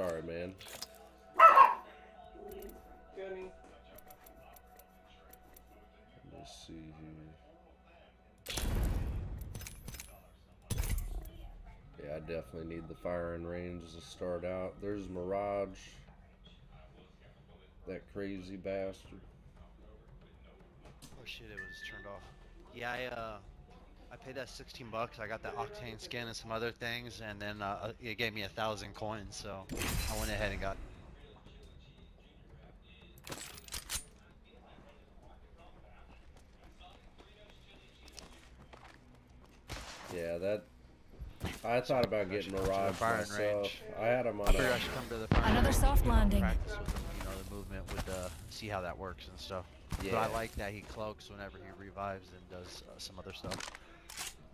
Sorry, man. Let's see here. Yeah, I definitely need the firing range to start out. There's Mirage. That crazy bastard. Oh shit, it was turned off. Yeah, I uh, I paid that 16 bucks. I got that octane skin and some other things, and then uh, it gave me a thousand coins. So I went ahead and got. Yeah, that. I thought about getting should go to the Mirage firing myself. range. I had him I on figured I a. should come to the firing Another range soft uh, landing. Practice with him, you know, the movement would uh, see how that works and stuff. But Yeah. I like that he cloaks whenever he revives and does uh, some other stuff.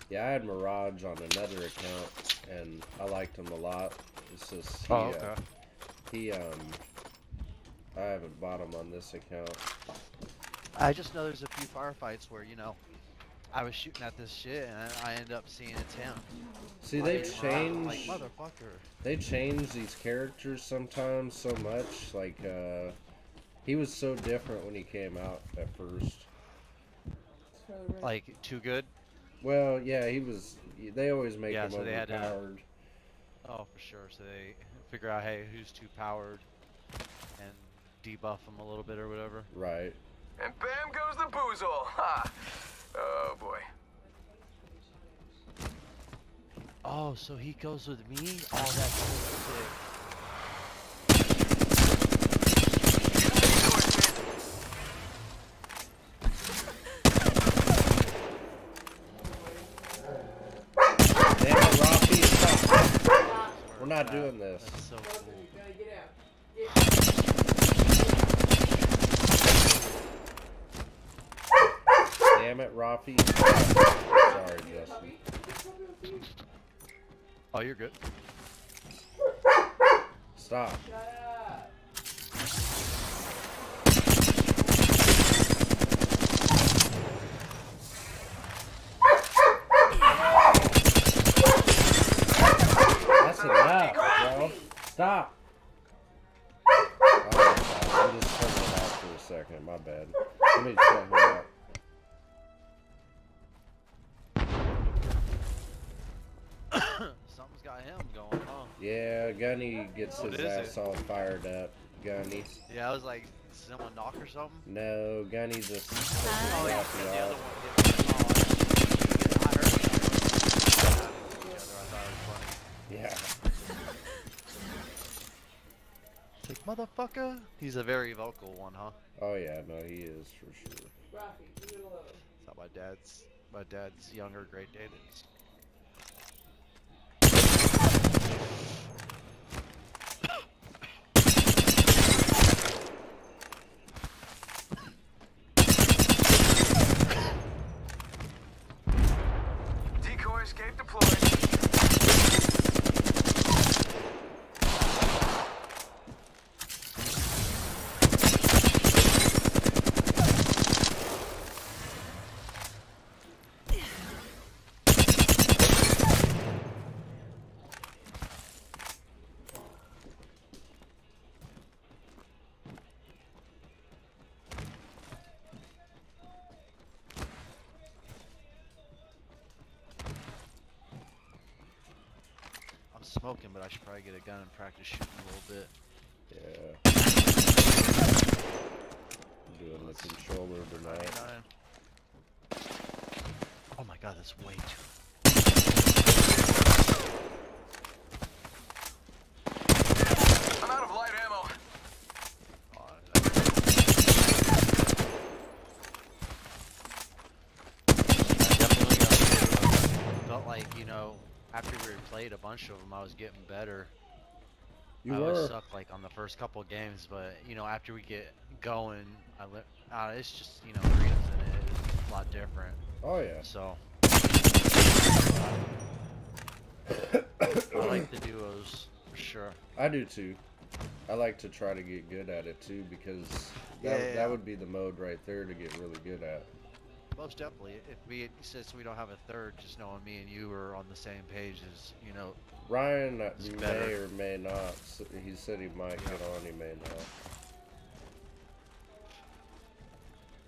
Yeah, I had Mirage on another account, and I liked him a lot. It's just he, Oh, uh, he um, I haven't bought him on this account. I just know there's a few firefights where you know, I was shooting at this shit and I end up seeing it's him. See, Like, they've I'm Like motherfucker. They change these characters sometimes so much. Like, uh, he was so different when he came out at first. Like too good. Well, yeah, he was. They always make Yeah, him so they had to- overpowered. Oh, for sure. So they figure out, hey, who's too powered, and debuff them a little bit or whatever. Right. And bam goes the boozle. Ha! Oh boy. Oh, so he goes with me? Oh, that's so sick. Damn it, Rocky, stop. We're not doing this. That's so cool. Get out. Damn it, Rafi. Sorry, Justin. Oh, you're good. Stop. Gets What his is ass it? all fired up. Gunny. Yeah, I was like, did someone knock or something? No, Gunny's just Oh, yeah, the other one did. Oh, I heard it. Together, I thought it was funny. Yeah. It's like, motherfucker. He's a very vocal one, huh? Oh yeah, no, he is for sure. Rafi, leave it alone. That's how my dad's, my dad's younger great dated. Decoy escape deployed. I'm smoking, but I should probably get a gun and practice shooting a little bit. Yeah. Doing the controller tonight. Oh my god, that's way too. I'm out of light ammo. Oh, I definitely uh, felt like, you know, after we played a bunch of them, I was getting better. You I always were. suck like on the first couple games, but you know, after we get going, I uh, it's just you know, arenas it is a lot different. Oh yeah. So I like the duos for sure. I do too. I like to try to get good at it too because that, Yeah. that would be the mode right there to get really good at. Most definitely. If we since we don't have a third, just knowing me and you are on the same page is you know Ryan uh, may better. or may not. He said he might get on. He may not.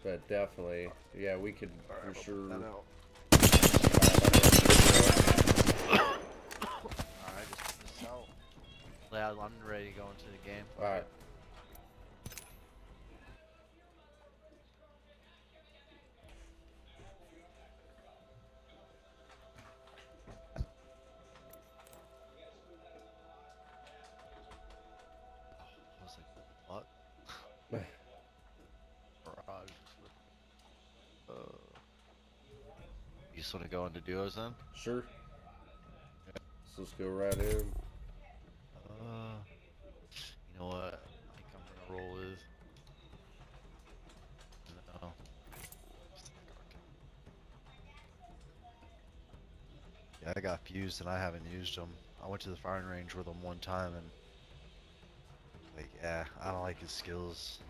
But definitely, yeah, we could for sure. Alright, just this out. Yeah, I'm ready to go into the game. All right. Just want to go into duos then? Sure. So let's go right in. Uh, you know what? I think I'm gonna roll with. No. Yeah, I got fused and I haven't used them. I went to the firing range with them one time and like, yeah, I don't like his skills.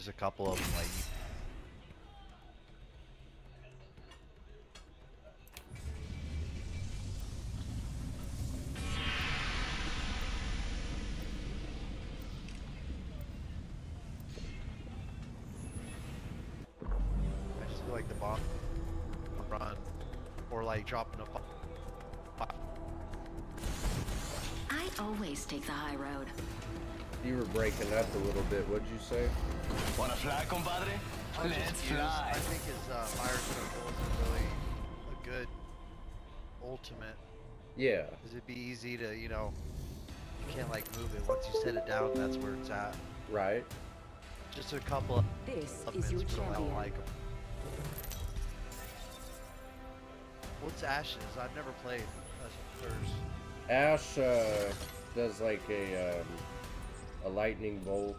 There's a couple of them like breaking up a little bit. What'd you say? Wanna fly, compadre? I Let's fly. I think his uh, fire circle isn't really a good ultimate. Yeah. Cause it'd be easy to, you know, you can't like move it. Once you set it down, that's where it's at. Right. Just a couple of This is your but I don't champion. like 'em. What's Ashes? I've never played as first. Ash uh, does like a um, a lightning bolt,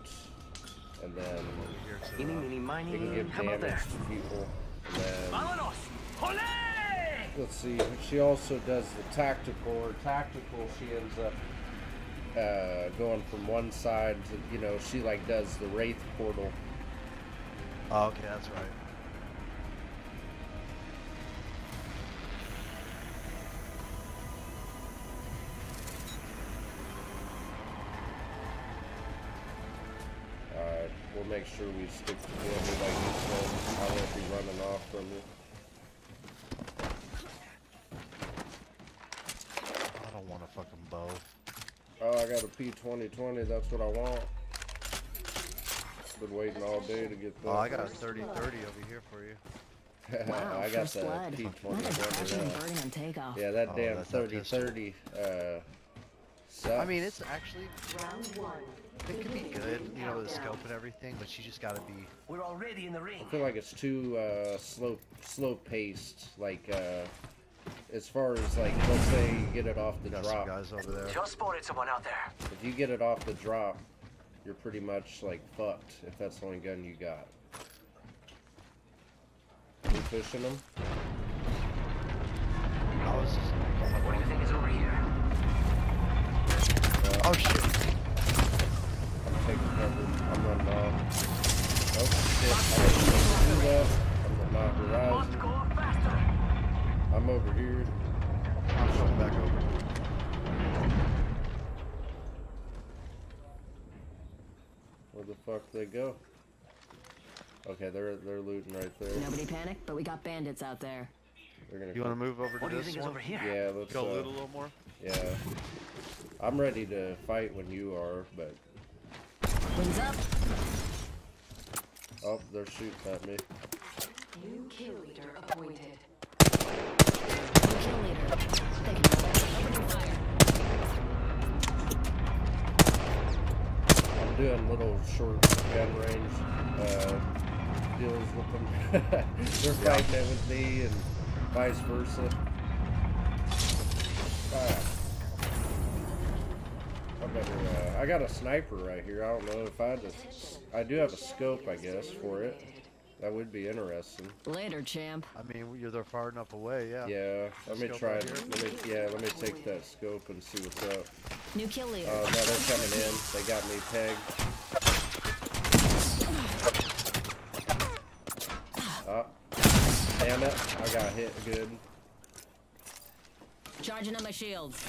and then Over here to Eeny, the- meeny, it miny, can give how about damage that? to people. And then let's see. She also does the tactical. Or tactical, she ends up uh, going from one side to you know she like does the wraith portal. Oh, okay, that's right. Make sure we stick together like you said. I won't be running off from you. I don't want a fucking bow. Oh, I got a P2020. That's what I want. Been waiting all day to get that. Oh, I got a 30-30 over here for you. Wow, I got first the blood. P2020. That is crashing and now. burning on takeoff. Yeah, that Oh, damn that's that pistol. 30-30 uh, sucks. I mean, it's actually Round one. It could be good, you know, with the scope and everything, but you just gotta be. We're already in the ring. I feel like it's too uh, slow, slow paced. Like uh, as far as like, let's say you get it off the We got some drop. guys over there. Just spotted someone out there. If you get it off the drop, you're pretty much like fucked if that's the only gun you got. You pushing them? I was just. What do you think is over here? Oh shit! I'm taking cover. I'm. Oh shit! I didn't mean to do that. I'm not Must horizon. I'm over here. I'm going back over. Where the fuck they go? Okay, they're they're looting right there. Nobody panic, but we got bandits out there. They're gonna. You want to move over What do you this one? over here? Yeah, let's. Go Uh, loot a little more. yeah. I'm ready to fight when you are, but Wings up. oh, they're shooting at me. New kill leader appointed. New kill leader. Taking over. Opening fire. I'm doing little short gun range uh, deals with them. They're fighting it with me and vice versa. Ah. I better. Uh, I got a sniper right here. I don't know if I just. I do have a scope, I guess, for it. That would be interesting. Later, champ. I mean, you're they're far enough away. Yeah. Yeah, let me Scope try. it. Let me, yeah, let me take that scope and see what's up. New kill leader. Oh no, they're coming in. They got me pegged. Oh, damn it! I got hit good. Charging on my shields.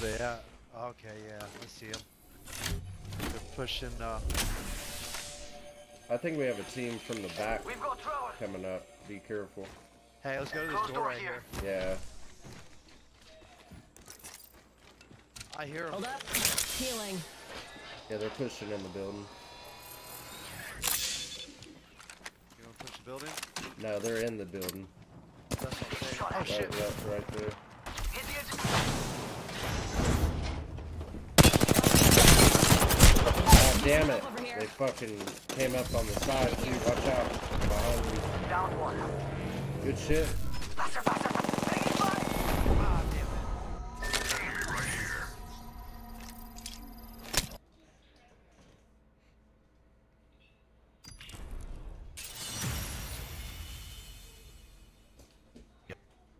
Where they at? Okay, yeah, I see them. They're pushing. Uh, I think we have a team from the back We've got coming up. Be careful. hey, let's go to this Close door door right here. here. Yeah. I hear them. Hold up. Healing. Yeah, they're pushing in the building. You want to push the building? No, they're in the building. That's what I'm saying. Oh Right, shit! right, right there. Hit the edge. Oh, damn it. They fucking came up on the side, too. Watch out. Behind me. Down one. Good shit. Faster, faster. Taking fire. Damn it.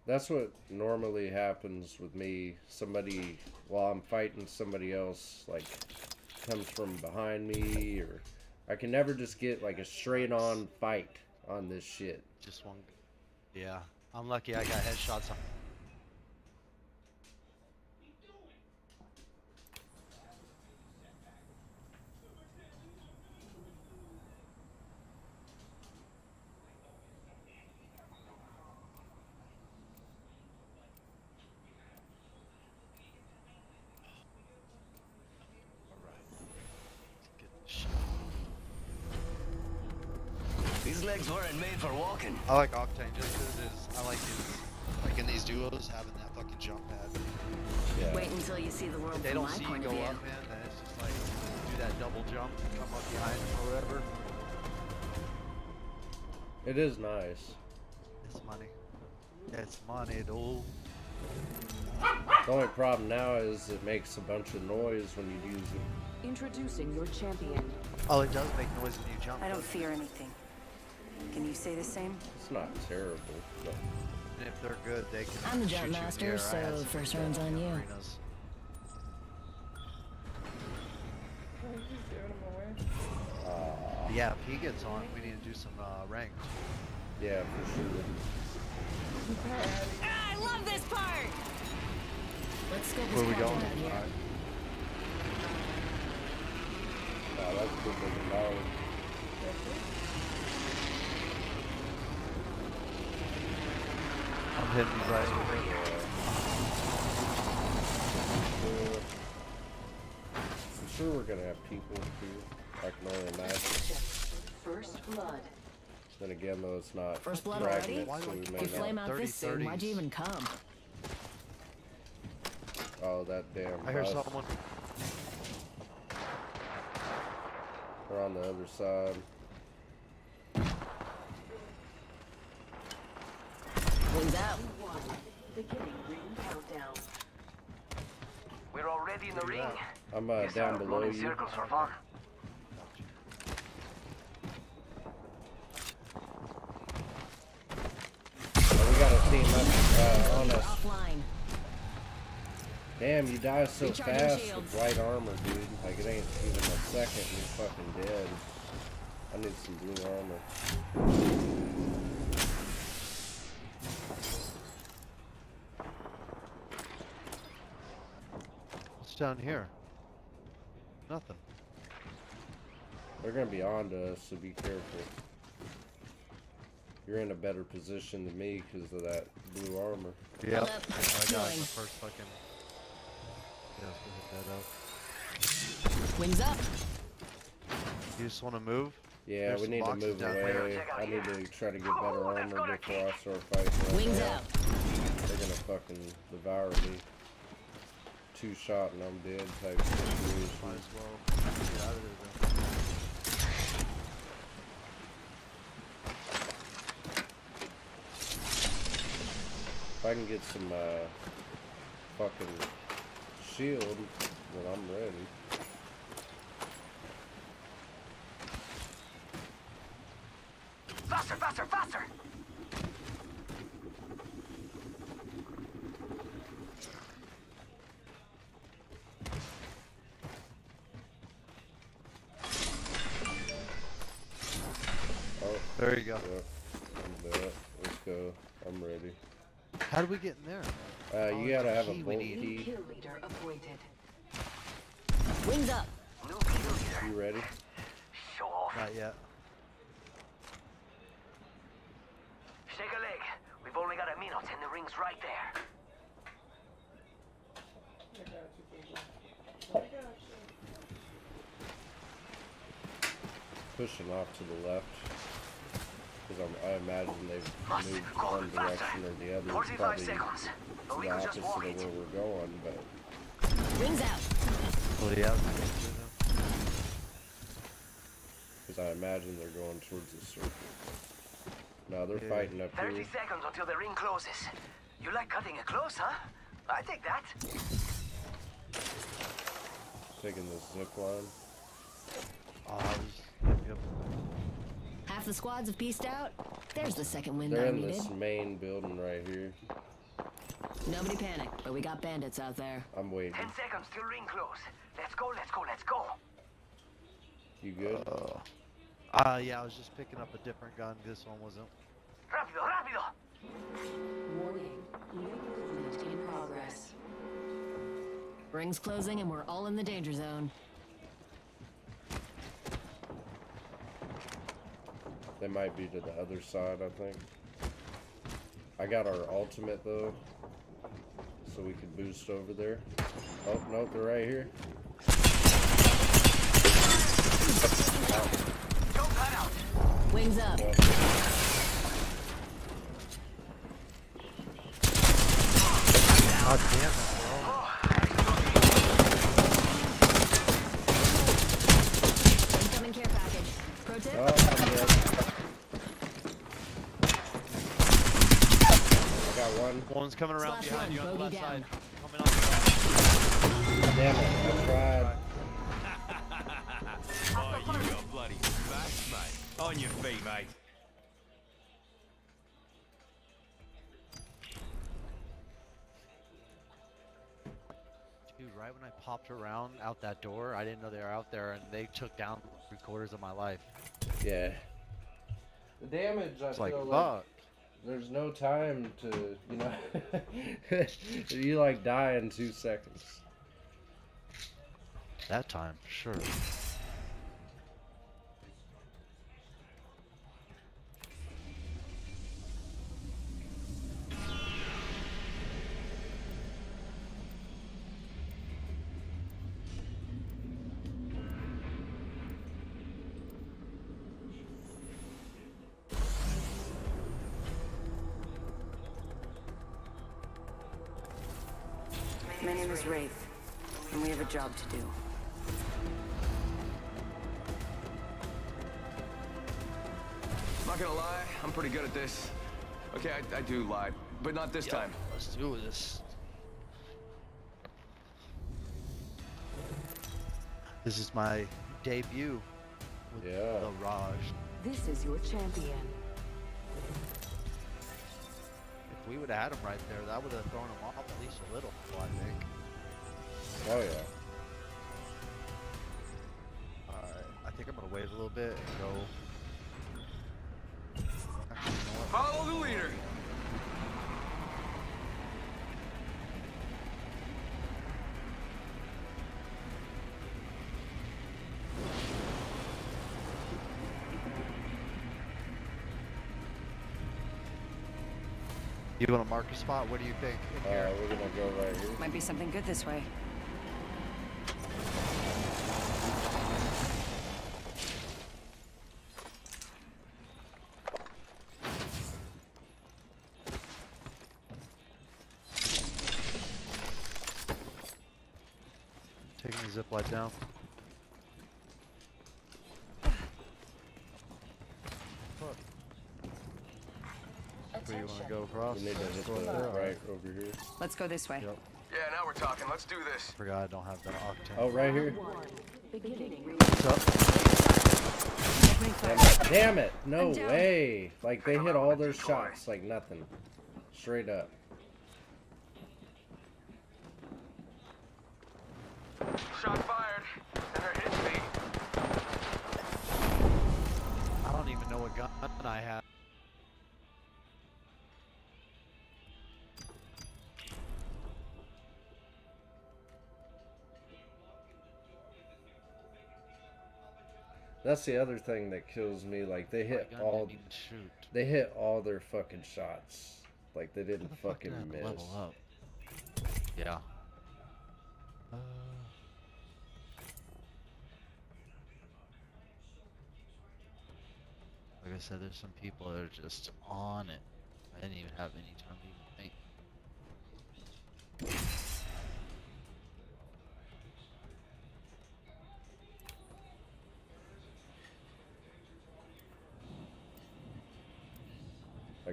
That's what normally happens with me. Somebody, while I'm fighting somebody else, like, comes from behind me, or I can never just get like a straight on fight on this shit. Just one. Yeah, I'm lucky. I got headshots on. Get the shit. These legs weren't made for walking. I like Octane just 'cause it is. I like his, like in these duos having that fucking jump pad. Yeah. Wait until you see the world They from don't my see you point go of view. up, man. And it's just like do that double jump, and come up behind him or whatever. It is nice. It's money. It's money, dude. The only problem now is it makes a bunch of noise when you use it. Introducing your champion. Oh, it does make noise when you jump. I don't fear anything. Can you say the same? It's not terrible. But And if they're good, they can. I'm the shoot jump master, air. So first good round's on you. arenas. Can we just give him away? Yeah, if he gets on, we need to do some uh, ranked. yeah, for sure. Ah, I love this part! Let's scope this Where we going? out here. Alright. That's a good looking dog. I'm hitting right over here. I'm sure we're gonna have people too. I can only imagine. First blood. Then again, though, it's not First blood Dragnet, already? so we may You flame out 30, this soon, why'd you even come? Oh, that damn I hear someone. We're on the other side. Wings out. Beginning ring countdown. We're already in the ring. I'm uh, down below you. circles for fun. Oh, we got a team up uh, on us. Offline. Damn, you die so Recharging fast shields. with white armor, dude. Like it ain't even a second, and you're fucking dead. I need some blue armor. Down here? Nothing. They're gonna be on to us, so be careful. You're in a better position than me because of that blue armor. Yeah. Hold up. I got it the first fucking. Yeah, let's go hit that up. Wings up. You just want to move? Yeah, There's we need to move away. I need to try to get better Oh, armor before I start fighting. Wings now. out. They're gonna fucking devour me. Two shot and I'm dead type situation. Might as well get out of there then. If I can get some uh, fucking shield, then I'm ready. Faster, faster, faster! Oh, There you go. yep. I'm back. Let's go. I'm ready. How do we get in there? Uh, Oh, you gotta have a key we bolt need. Key. kill leader appointed. Wings up. New kill leader. You ready? Show off. Not yet. Shake a leg. We've only got a minute and the ring's right there. I got you, baby. I got you. Pushing off to the left. Because I imagine they've Must moved one direction or the other. 45 Probably seconds. But we the can just opposite walk of where we're going, but Wings out. Oh yeah. because I imagine they're going towards the circle. No, they're Yeah. fighting up 30 here. seconds until the ring closes. You like cutting it close, huh? I take that. Taking the zip line. Oh, I was. Yep, yep. Half the squads have pieced out. There's the second wind They're I in needed. this main building right here. Nobody panic, but we got bandits out there. I'm waiting. 10 seconds till ring close. Let's go, let's go, let's go. You good? Uh, yeah, I was just picking up a different gun. This one wasn't. Rápido, rápido. Warning. New movement in progress. Rings closing and we're all in the danger zone. They might be to the other side, I think. I got our ultimate though, so we can boost over there. Oh no, they're right here. Jump that out. Wings up. Yeah. God damn it, bro. Incoming care package. Pro tip. Oh, I'm dead. I got one. One's coming around Slash behind one, you on the left down. side. Coming on the left. Damn it, I tried. Oh, you got bloody smashed, mate. On your feet, mate. Dude, right when I popped around out that door, I didn't know they were out there, and they took down three quarters of my life. Yeah. The damage, I It's like, feel fuck. There's no time to, you know, you like die in two seconds. That time, sure. My name is Wraith, and we have a job to do. Not gonna lie, I'm pretty good at this. Okay, I, I do lie, but not this time. Let's do this. This is my debut with Yeah. the Raj. This is your champion. We would have had him right there, that would have thrown him off at least a little, I think. Oh yeah. Alright, I think I'm gonna wait a little bit and go. Actually, you know what? Follow the leader. You want to mark a spot? What do you think? In Uh, here? we're gonna go right here. Might be something good this way. Taking the zip light down. Where you want to go across? We need to hit Go the right over here. Let's go this way. Yep. Yeah, now we're talking. Let's do this. Forgot I don't have that octane. Oh, right here. One. Beginning ring What's up? Damn it. Damn it. No way. Like, they hit all their shots like nothing. Straight up. That's the other thing that kills me. Like, they hit What gun all. shoot. They hit all their fucking shots. Like, they didn't the fucking I miss. Level up. Yeah. Uh, like I said, there's some people that are just on it. I didn't even have any time to even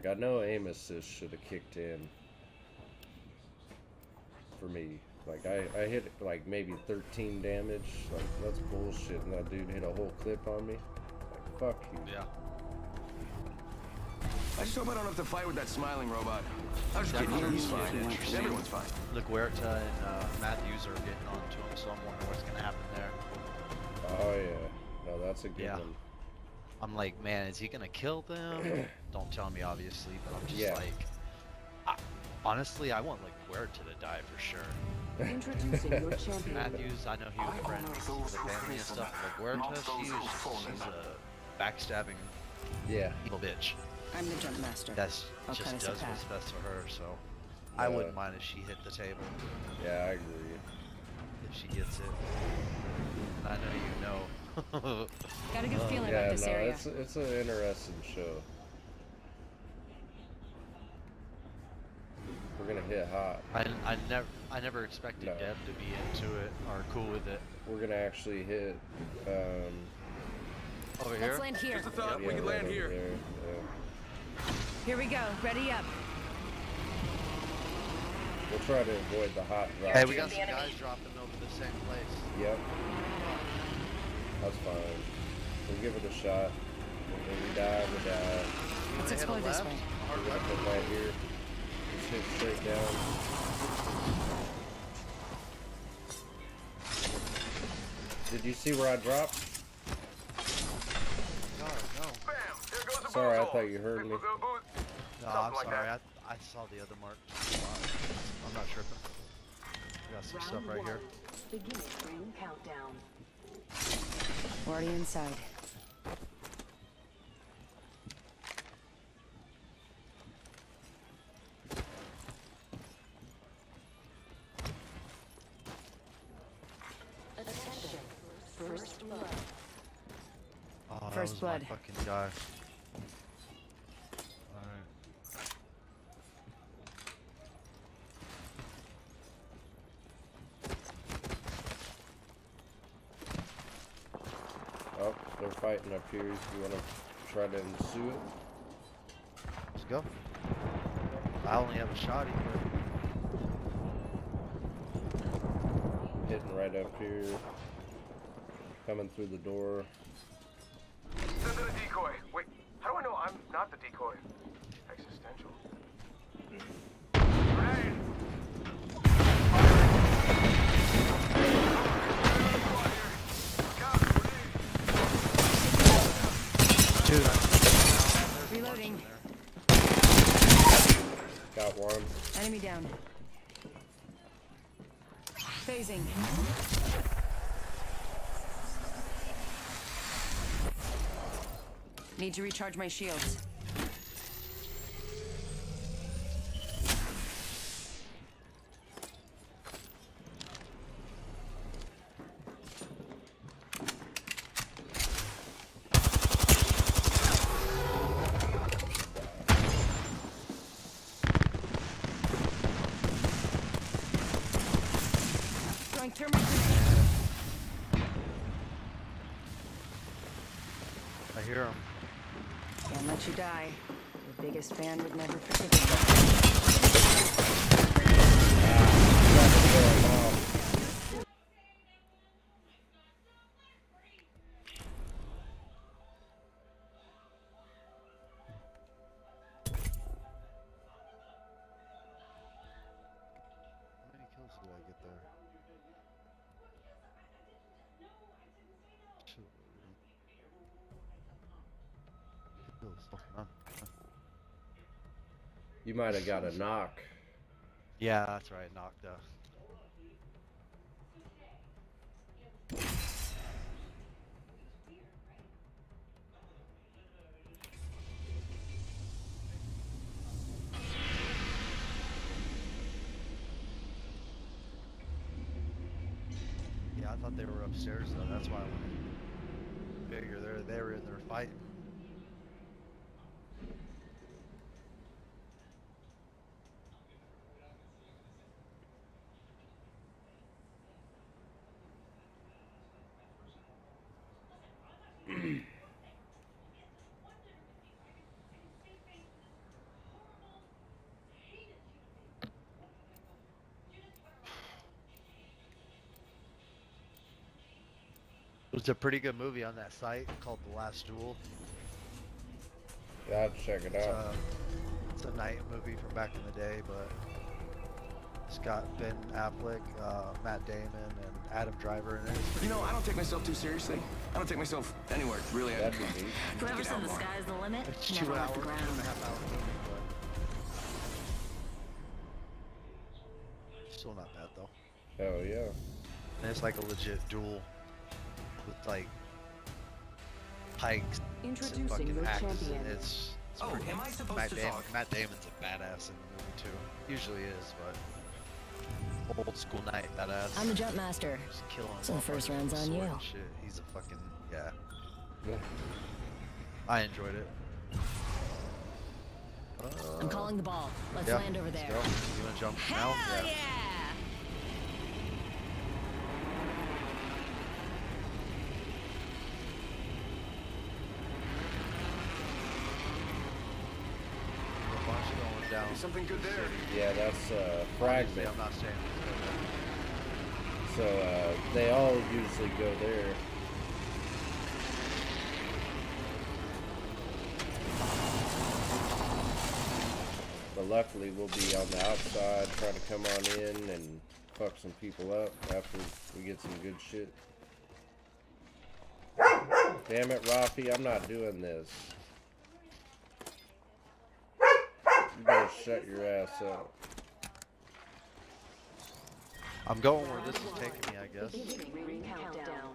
think. Like, I know aim assist should have kicked in. For me. Like, I, I hit, like, maybe 13 damage. Like, that's bullshit. And that dude hit a whole clip on me. Like, fuck you. Yeah. I just hope I don't have to fight with that smiling robot. I was just That kidding. He's could be fine. interesting. Everyone's fine. LaGuerta and uh, Matthews are getting on to him, so I'm wondering what's gonna happen there. Oh, yeah. No, that's a good Yeah. one. I'm like, man, is he gonna kill them? Don't tell me, obviously, but I'm just Yeah. like, I, honestly, I want like LaGuerta to die for sure. Introducing your champion. Matthews, I know he was friends with the family and stuff. but LaGuerta, she was just, she's a backstabbing Yeah. evil bitch. I'm the jump master. That's I'll just cut us a does what's best for her. So I wouldn't mind if she hit the table Yeah, I agree. if she gets it. I know you know. Got a good feeling Yeah, about no, this area. it's it's an interesting show. We're gonna hit hot. I, I never I never expected No. Deb to be into it or cool with it. We're gonna actually hit. Um, Over Let's land here. Just a thought. yeah, we can right land over here. there, yeah. Here we go. Ready up. We'll try to avoid the hot drop. Hey, we got some guys dropping over the same place. Yep. That's fine. We'll give it a shot. When we die, we die. Let's wanna hit a explore this left? way. Hard We're gonna left? put right here. Just hit straight down. Did you see where I dropped? No, no. Bam! There goes the Sorry, I thought you heard me. No, I'm like sorry. I, I saw the other mark. I'm not tripping. We got some stuff right one. here. Beginning ring countdown. Already inside. Attention. First blood. Oh, First blood. Fucking guy. Alright. Oh, up here. if You wanna try to ensue it? Let's go. I only have a shot here. Hitting right up here. Coming through the door. Down. Phasing. Need to recharge my shields. Throwing thermite grenade. I hear him. Can't let you die. Biggest fan would never forgive you. You might have got a knock. Yeah, that's right. Knocked out. Yeah, I thought they were upstairs though. That's why I went. Figure they're they were in there fighting. It was a pretty good movie on that site called The Last Duel. Yeah, I'll check it It's out. a, it's a knight movie from back in the day, but it's got Ben Affleck, uh, Matt Damon, and Adam Driver in it. You know. I don't take myself too seriously. I don't take myself anywhere, really. I, That'd be neat. Whoever said the more. sky's the limit It's never two hours, left the two and a ground. half hour movie, but still not bad though. Hell yeah. And it's like a legit duel with like pikes and fucking axes. champion. and It's, it's Oh, pretty. am I supposed Matt to Damon, talk? Matt Damon's a badass in the movie too. Usually is, but old school knight badass. I'm the jump master. Just killing So the first round's on you. Shit. He's a fucking yeah. Yeah. I enjoyed it. I'm calling the ball. Let's Yeah, land over let's there. go. You wanna jump now? Hell yeah! A bunch going down. Something good there. Yeah, that's uh, fragment. I'm not saying. So uh, they all usually go there. But luckily, we'll be on the outside trying to come on in and fuck some people up after we get some good shit. Damn it, Rafi, I'm not doing this. You better shut your ass up. I'm going where this is taking me, I guess. Beginning countdown.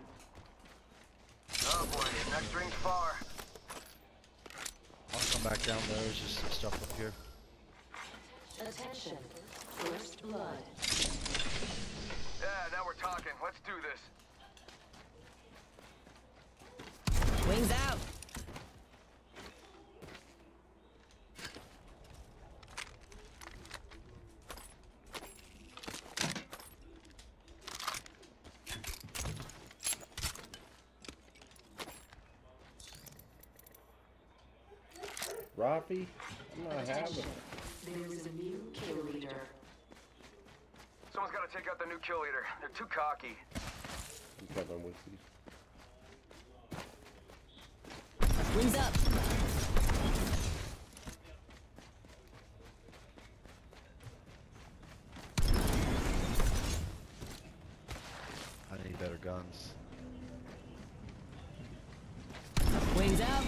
Oh boy, next ring's far. I'll come back down there. There's just some stuff up here. Attention. First blood. Yeah, now we're talking. Let's do this. Wings out. Rafi, I'm not having it. There is a new kill leader. Someone's got to take out the new kill leader. They're too cocky. I'm coming with you. Wings up. I need better guns. Wings out.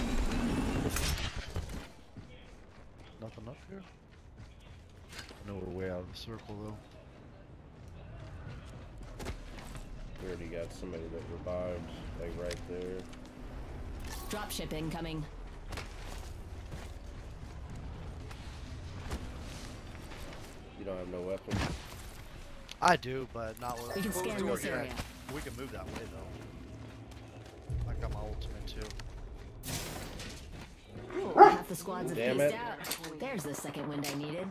Nothing up here? I know we're way out of the circle though. We already got somebody that revived, like right there. Dropship incoming. You don't have no weapons. I do, but not with. We can scan We'll this get- area. We can move that way though. I got my ultimate too. Cool. Half the squads have Damn phased it. out. There's the second wind I needed.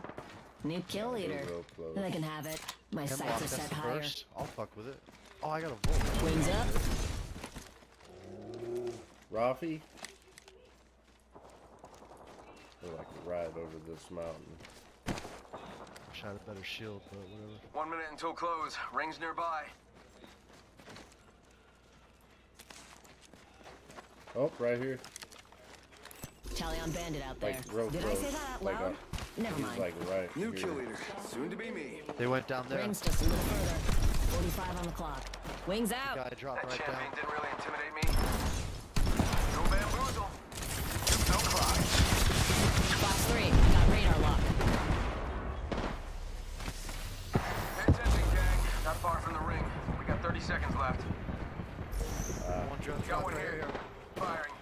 New kill leader. real close. They can have it. My Hemlock, sights are set the higher. first. I'll fuck with it. Oh, I got a volt. Wings up. Rafi? We're like a ride over this mountain. Wish I had a better shield, but whatever. One minute until close. Rings nearby. Oh, right here. Talion bandit out there. Like real Did close. I say that out like loud? a, Never mind. like right New here. kill leader. Soon to be me. They went down there. Rings just a little further. 45 on the clock. Wings out. Guy dropped That right champion down. didn't really intimidate me. No bamboozle. No cry. Box three. Got radar lock. Pay attention, gang. Not far from the ring. We got 30 seconds left. One drone Got one right here. here. Firing.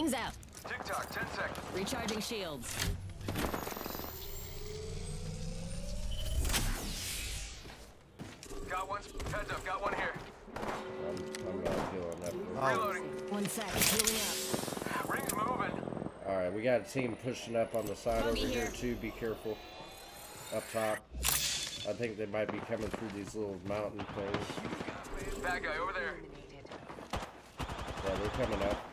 Wings out. Tick tock. 10 seconds. Recharging shields. Got one. Heads up. Got one here. I'm, I'm not feeling that. Oh, Reloading. One sec. Healing up. Ring's moving. All right, we got a team pushing up on the side over here here. too. Be careful. Up top. I think they might be coming through these little mountain things. Bad guy over there. Yeah, they're coming up.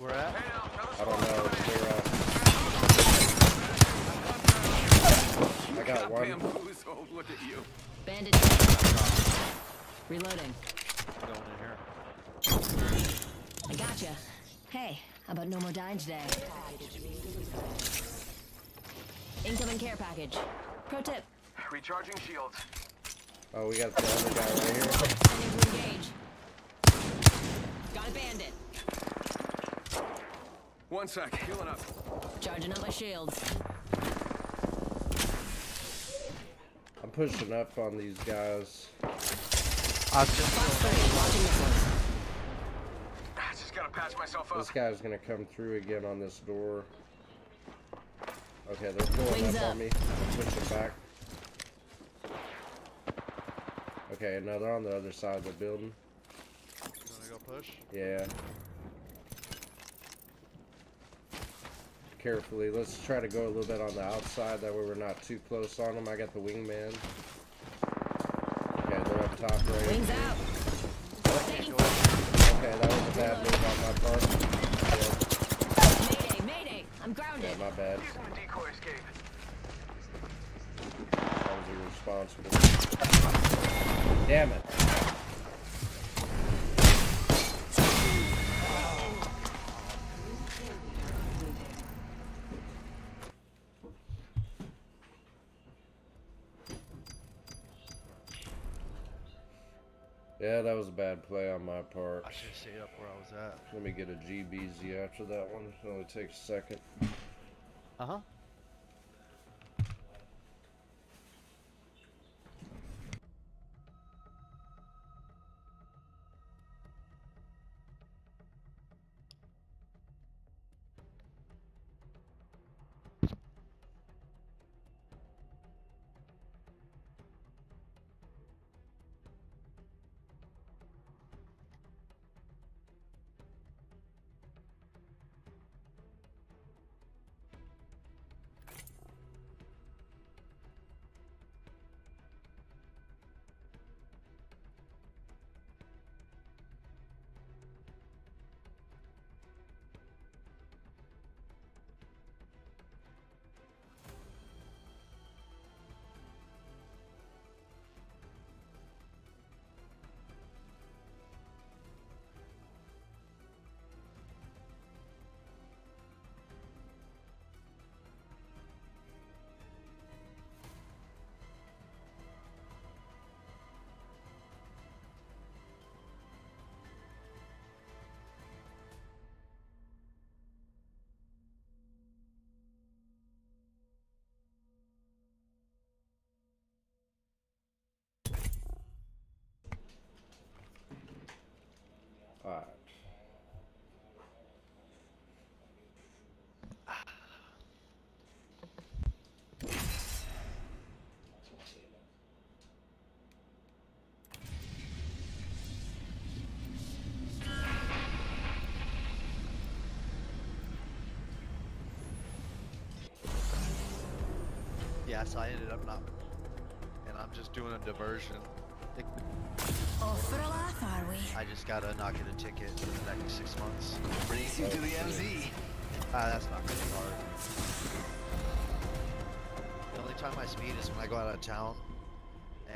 We're at. Hey now. Another I don't know. coming in. They're, uh, I got Got one. bamboozled. Look at you. Bandit. Reloading. Going in here. I gotcha. Hey, how about no more dying today? Incoming care package. Pro tip. Recharging shields. Oh, we got the other guy right here. Ready to engage. Got a bandit. One sec. Healing up. Charging up my shields. I'm pushing up on these guys. I've just Three, watching missiles. Ah, Just gotta patch myself up. This guy's gonna come through again on this door. Okay, they're pulling Wings up, up. on me. I'm pushing back. Okay, now they're on the other side of the building. gonna go push. Yeah. Carefully. Let's try to go a little bit on the outside. That way we're not too close on them. I got the wingman. Okay, they're up top right. Wings out. Okay, that was a bad move on my part. Mayday, mayday. I'm grounded. yeah my bad. Using the decoy escape. I was irresponsible. Damn it. Yeah, that was a bad play on my part. I should have stayed up where I was at. Let me get a GBZ after that one. It only takes a second. Uh Yeah, so I ended up not. And I'm just doing a diversion. It- Off for a laugh, are we? I just gotta not get a ticket for the next six months. Race you to the MZ. Ah, that's not gonna really hard. The only time I speed is when I go out of town,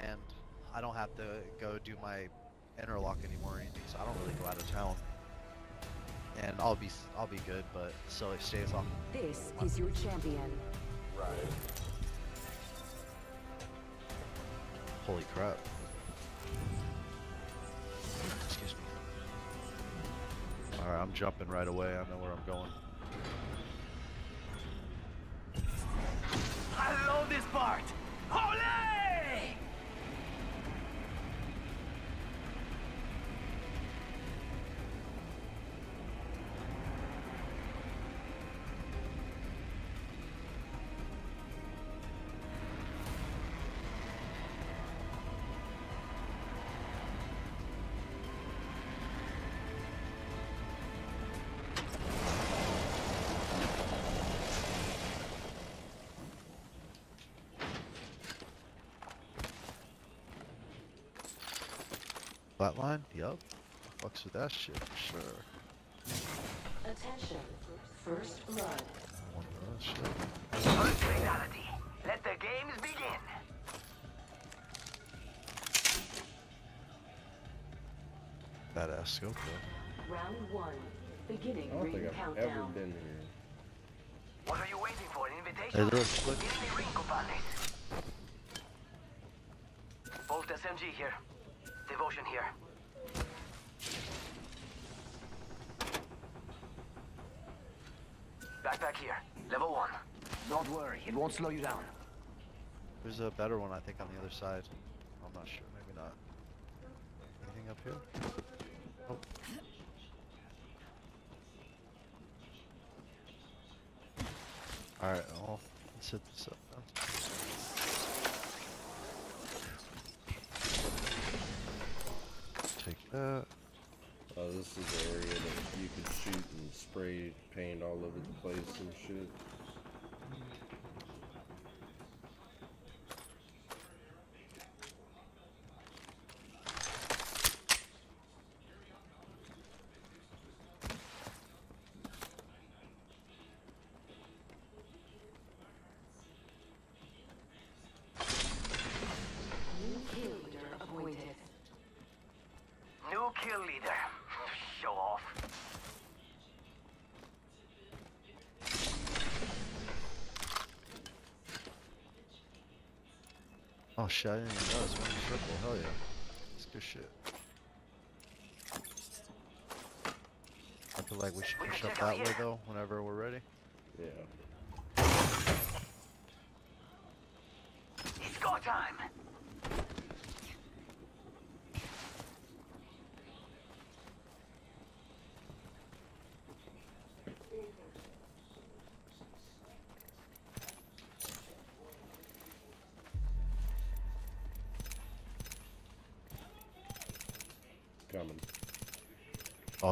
and I don't have to go do my interlock anymore or anything, so I don't really go out of town. And I'll be s- I'll be good, but still it stays off. This is your champion. Right. Holy crap! Excuse me. All right, I'm jumping right away. I know where I'm going. I love this part! Flatline? Yup. Fucks with that shit for sure. Attention. First blood. I wonder that shit. First fatality. Let the games begin. Badass scope though. Round one. Beginning I don't ring think I've countdown. ever been here. What are you waiting for? An invitation? Hey, there, split. Give me ring, compadres. Volt SMG here. Devotion here. Backpack here. Level one. Don't worry, it won't slow you down. There's a better one I think on the other side. I'm not sure. Maybe not. Anything up here? Oh. Alright, well, let's hit this up then. Take that. Oh, this is the area that you could shoot and spray paint all over the place and shit. Oh shit, I didn't even one triple. Hell yeah. That's good shit. I feel like we should push up that way though, whenever we're ready. Yeah.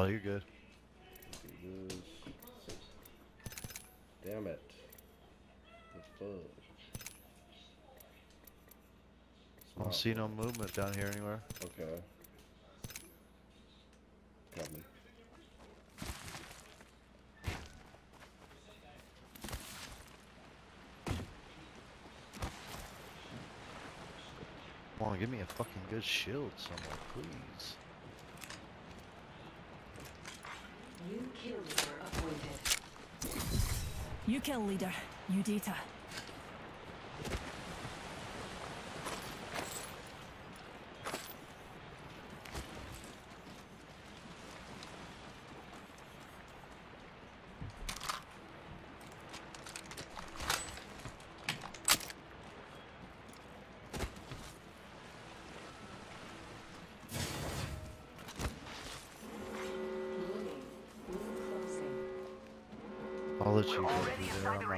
Oh, you're good. Damn it. I don't see no movement down here anywhere. Okay. Coming. Come on, give me a fucking good shield somewhere, please. Kill leader appointed. You kill leader. You data.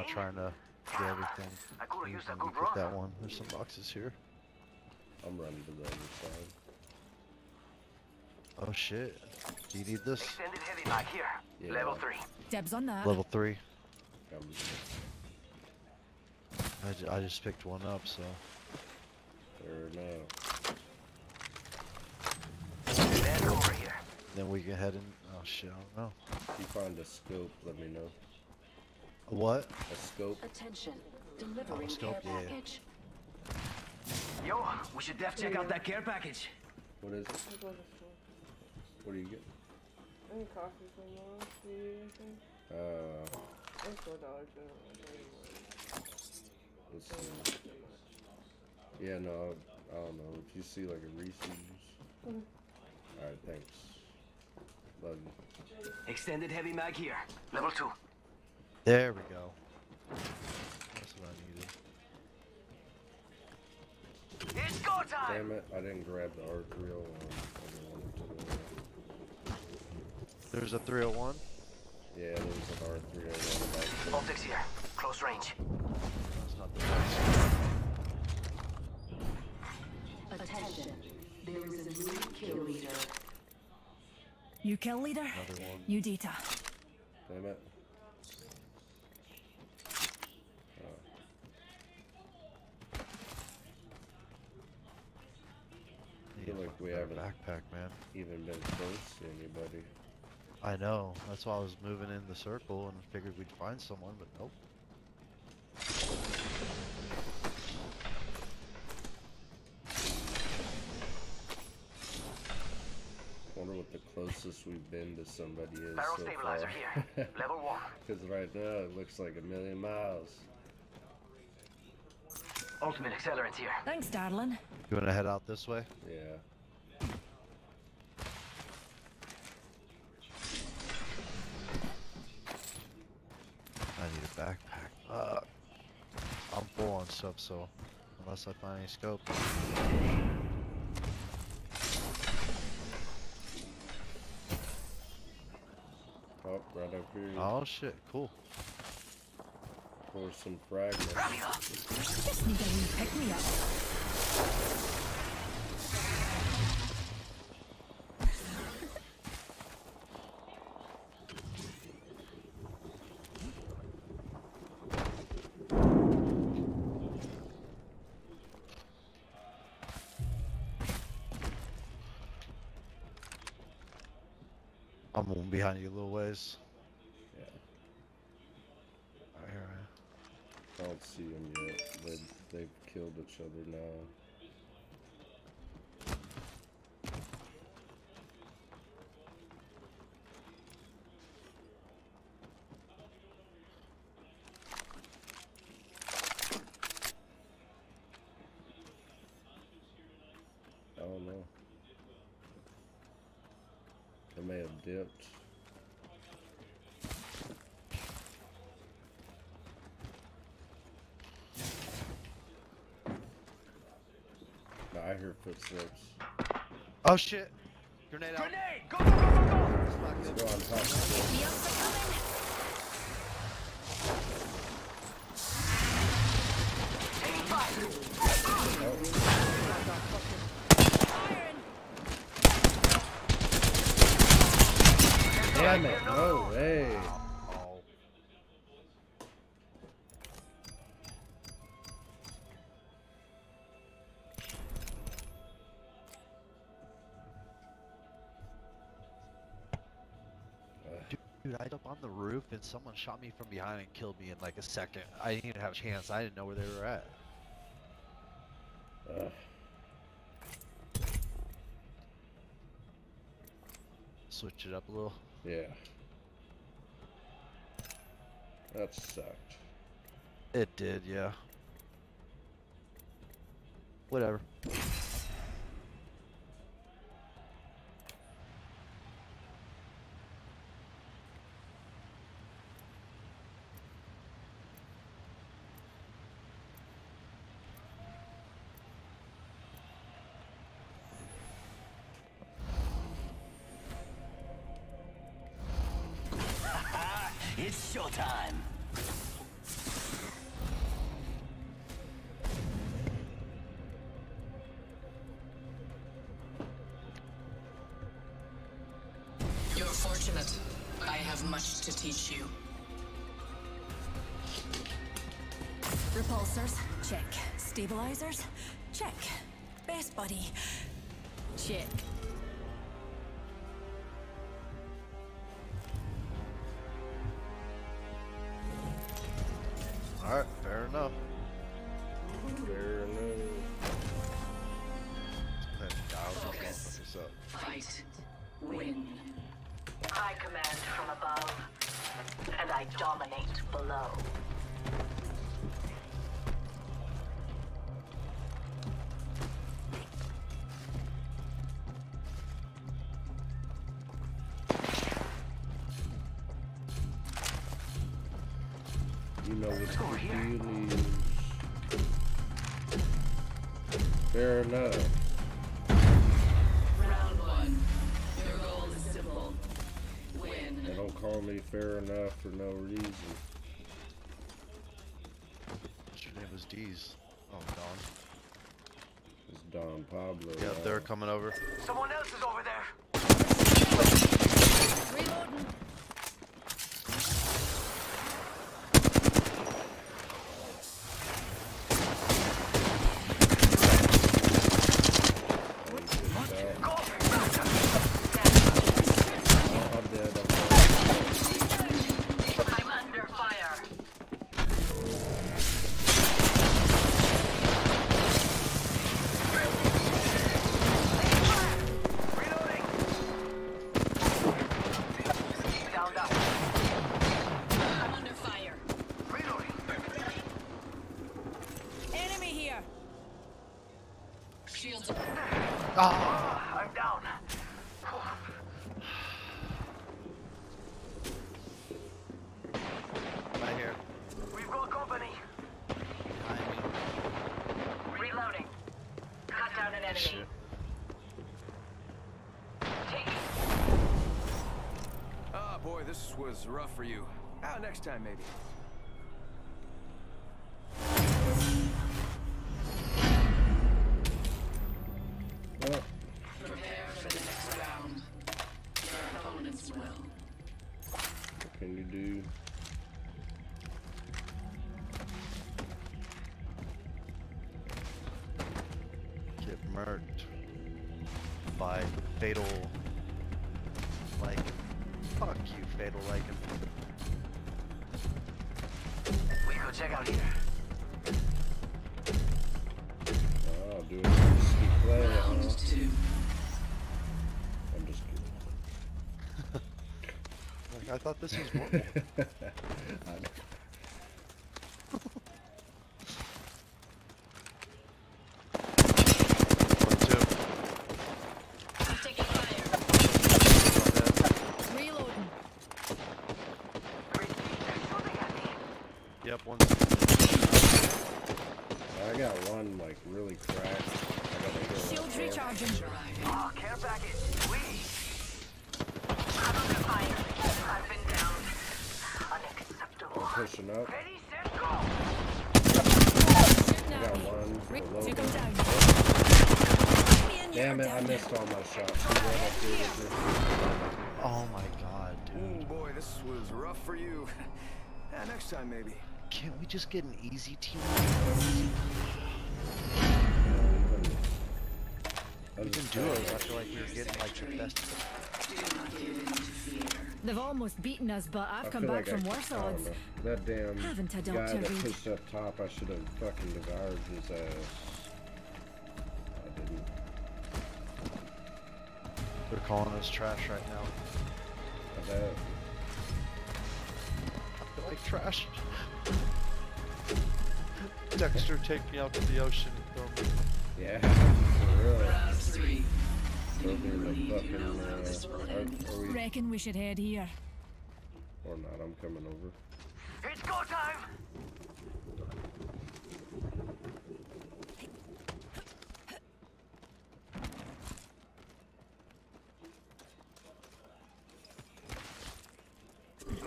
Trying to get everything. I could've You used can good get that one. There's some boxes here. I'm running to the other side. Oh shit. Do you need this? Extended heavy back here. Yeah. Level three. Dibs on that. Level 3. Coming. I, ju- I just picked one up, so. There now. Then. Then we can head in. Oh shit, I don't know. If you find a scope, let me know. A what? A scope? Attention. Delivering scope, care yeah, yeah. package. Yo, we should def check out that care package. What is it? We'll go this way. What do you get? Any coffee from Mom. Do you need anything? Uh, It's four dollars. I don't know let's see. Yeah, no, I don't know. If you see like a Reese's. Mhm. Alright, thanks. Love you. Extended heavy mag here. Level two. There we go. That's what I needed. It's go time! Damn it, I didn't grab the R301. I didn't want it to- There's a 301. Yeah, there's an R301 back there. Optics here. Close range. That's not the best. Attention. There is a new kill leader. You kill leader. Another one. You data. Damn it. Need feel a like we haven't- backpack, man. Even been close to anybody. I know. That's why I was moving in the circle and figured we'd find someone, but nope. Wonder what the closest we've been to somebody is Barrel so stabilizer far. here. Level one. Because right now it looks like a million miles. Ultimate accelerant here. Thanks, darling. You wanna head out this way? Yeah. I need a backpack. Fuck. I'm full on stuff, so unless I find any scope. Oh, right up here. Oh shit, cool. Pour some fragments. Just need a wee pick me up. You a little ways. Yeah. Right here. I don't see them yet. They, they've killed each other now. I don't know. They may have dipped. No, I hear footsteps. Oh shit! Grenade out. Grenade! Go, go, go, go, go! Let's go on top of The ups are coming. Taking fire! Firing. Damn it! No way! Someone shot me from behind and killed me in like a second. I didn't even have a chance. I didn't know where they were at. Ugh. Switch it up a little. Yeah. That sucked. It did, yeah. Whatever. Check. Stabilizers, check. Best buddy, check. Fair. Round one. Your goal is simple. Win. They don't call me fair enough for no reason. Your name was D's. Oh, Don. It's Don Pablo. Yeah, they're coming over. Someone else is over there. Reloading. Go! I'm dead. I'm dead. I'm under fire. Reloading! Down, down. I'm under fire. Reloading. Enemy here. Shields. Ah, I'm down. Right here. We've got company. Behind me. Reloading. Cut down an enemy. Shit. Take Ah, boy, this was rough for you. Ah, next time maybe. I thought this was normal. I know. One, two. I'm taking fire. Reloading. Great. Shooting at me. Yep, one. I got one like really cracked. I gotta heal that Shields there. recharging. Oh, care package. Please. I'm under fire. I've been downed. Unacceptable. I'm pushing up. Ready, set, go. Shooting I at got me. one. Re- below take me. him down. Damn it, I missed all my shots. He ran up here with me. Oh my god, Oh dude. boy, this was rough for you. Ah, next time maybe. Can't we just get an easy team? We can just- do it. I feel like we were getting like the best. They've almost beaten us, but I've I come back like from worse I don't odds. That damn Haven't I dealt guy to that pushed up top, I should have fucking devoured his ass. They're calling us trash right now. I bet. I feel like trash. Dexter, take me out to the ocean and throw me. Yeah, for real. Throw me in fucking. Uh, are, are we Reckon we should head here. or not? I'm coming over. It's go time.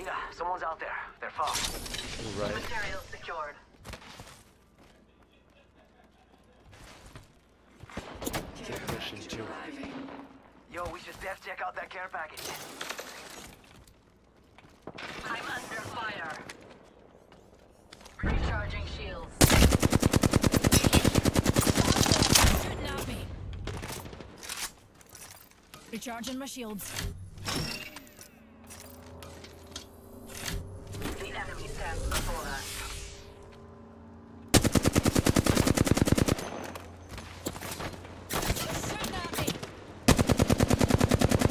Mira, someone's out there. They're far. Ooh, right. Materials secured. Keep pushing too. Yo, we should def check out that care package. I'm under fire. Recharging shields. Shooting at me. Recharging my shields. Enemy before us. Shooting at me.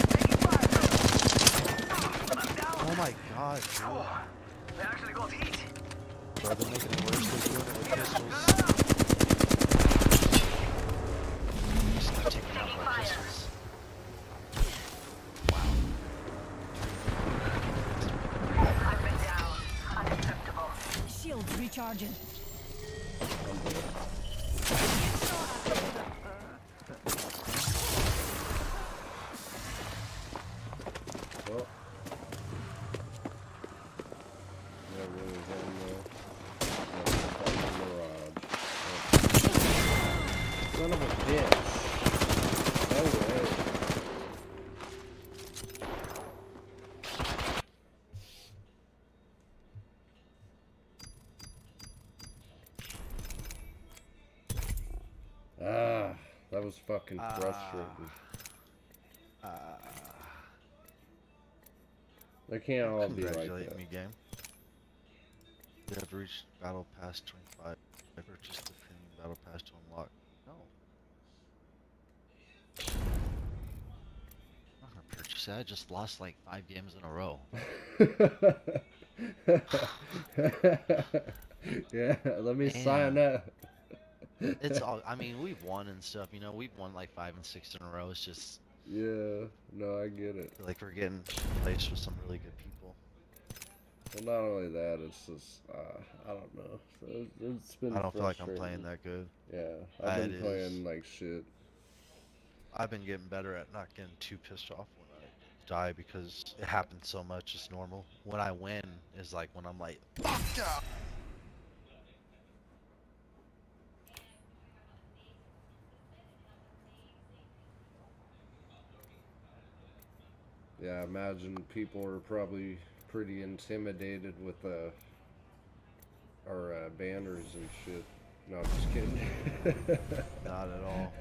Taking god, dude. Oh, they actually got heat. Bro, they're making it worse. They're doing it with pistols. Just keep taking out my pistols. I've been down. Unacceptable. Shields that was fucking ah. frustrating. They can't all be like Congratulate that. me, game. You have reached Battle Pass 25. I purchased the premium Battle Pass to unlock. No. I'm not gonna purchase it. I just lost like five games in a row. yeah, let me sign up. It's all. I mean, we've won and stuff. You know, we've won like five and six in a row. It's just Yeah, no, I get it. like we're getting placed with some really good people. Well, not only that, it's just uh, I don't know. It's, it's been. I don't feel like I'm playing that good. Yeah, I've Uh, been playing is. like shit. I've been getting better at not getting too pissed off when I die because it happens so much. It's normal. When I win is like when I'm like, fuck yeah. Yeah, I imagine people are probably pretty intimidated with uh, our uh, banners and shit. No, I'm just kidding. Not at all.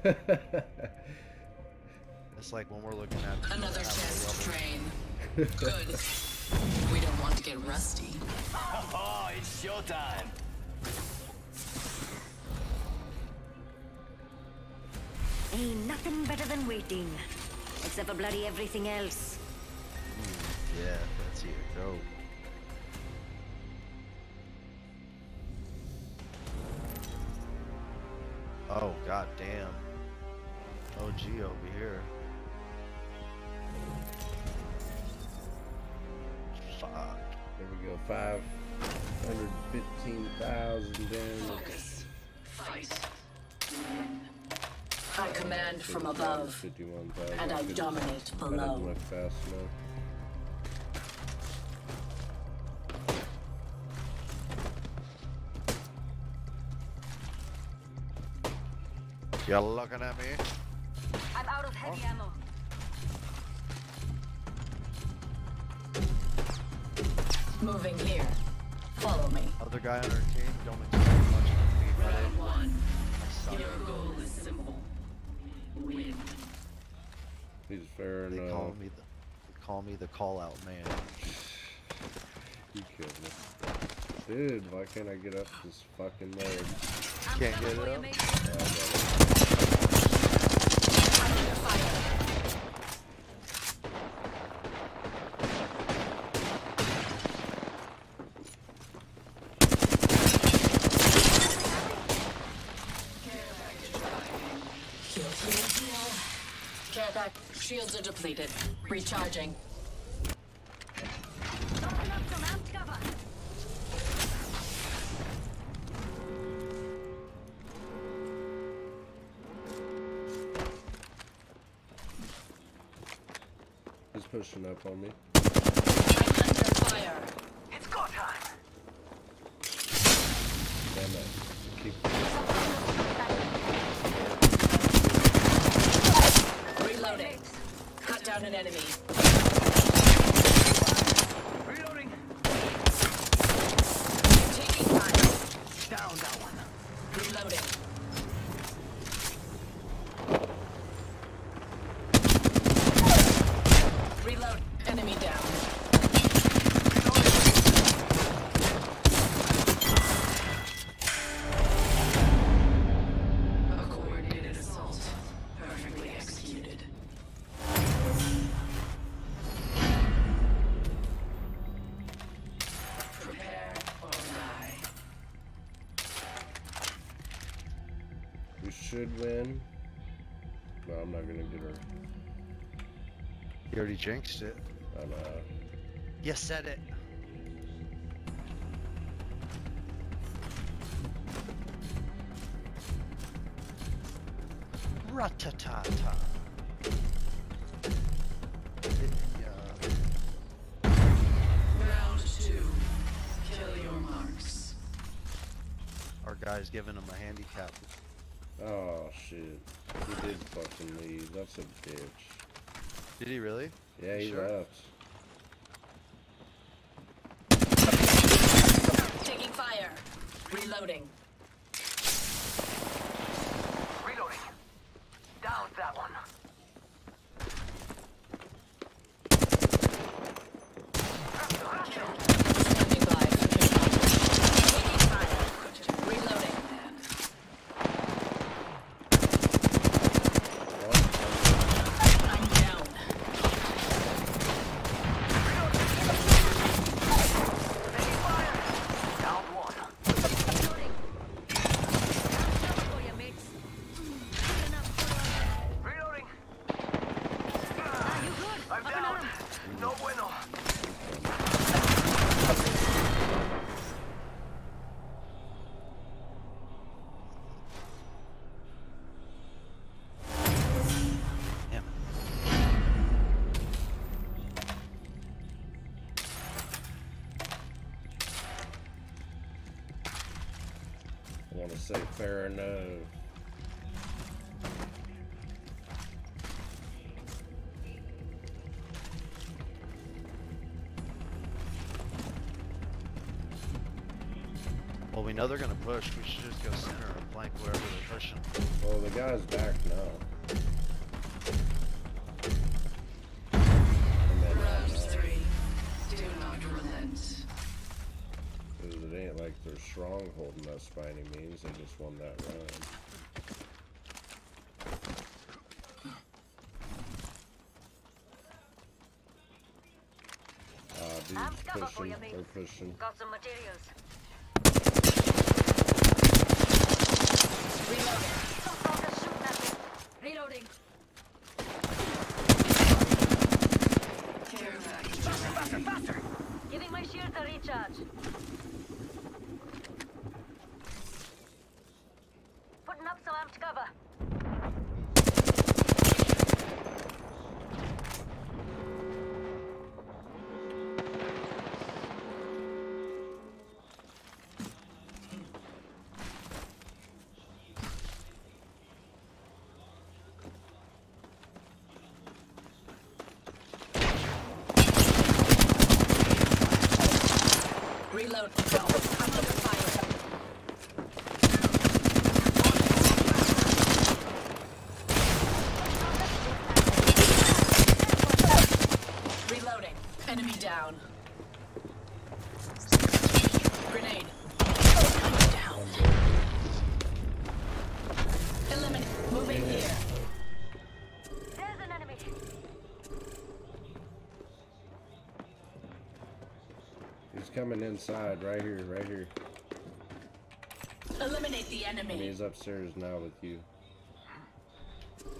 It's like when we're looking at Another test rubber- train. Good. We don't want to get rusty. Oh, it's showtime. Ain't nothing better than waiting. Except for bloody everything else. Yeah, that's it. Go. Oh god damn. OG over here. Fuck. there we go. Five hundred fifteen thousand damage. Focus. Fight. I command from above, and I Couldn't- dominate I below. Look fast looking at me? I'm out of heavy ammo. Moving here. Follow me. Other guy on our team don't expect much from me, Round one. Your goal is simple. Win. He's fair They enough. call me the they call me the call out man. You killed me. Dude, why can't I get up this fucking leg? Can't get it up. Oh, I got it. Heal, heal, heal. Care pack. Shields are depleted. Recharging. He's pushing up on me. Should win. No, I'm not gonna get her. You already jinxed it. I'm uh, You said it. Ratatata. Round two. Kill your marks. Our guy's giving him a handicap. Oh shit. He did fucking leave. That's a bitch. Did he really? Yeah, he Sure. left. Taking fire. Reloading. Reloading. Fair enough. Well, we know they're gonna push. We should just go center and flank wherever they're pushing. Well, the guy's back now. Just won that round. Uh, I'm dude's cover for pushing. you, mate. They're pushing. Got some materials. Reloading. Some fuckers shooting at me. Reloading. Care package. Giving my shield a recharge. Putting up some amped cover. Reload. Go. I'm under fire. Reloading. Enemy down. Grenade. Down. Eliminate. Moving here. There's an enemy. He's coming inside, right here, right here. Eliminate the And enemy. he's upstairs now with you.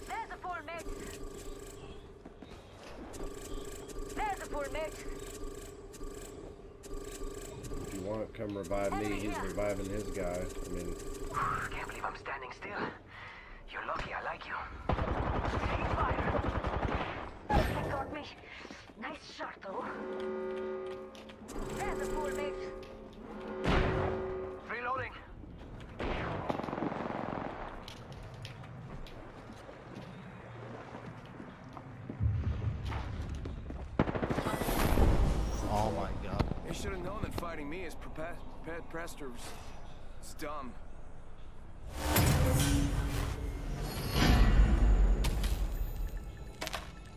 There's a poor mate. There's a poor mate. If you want, come revive me. He's reviving his guy. I mean, I can't believe I'm standing still. Me is Prepet Prester It's dumb.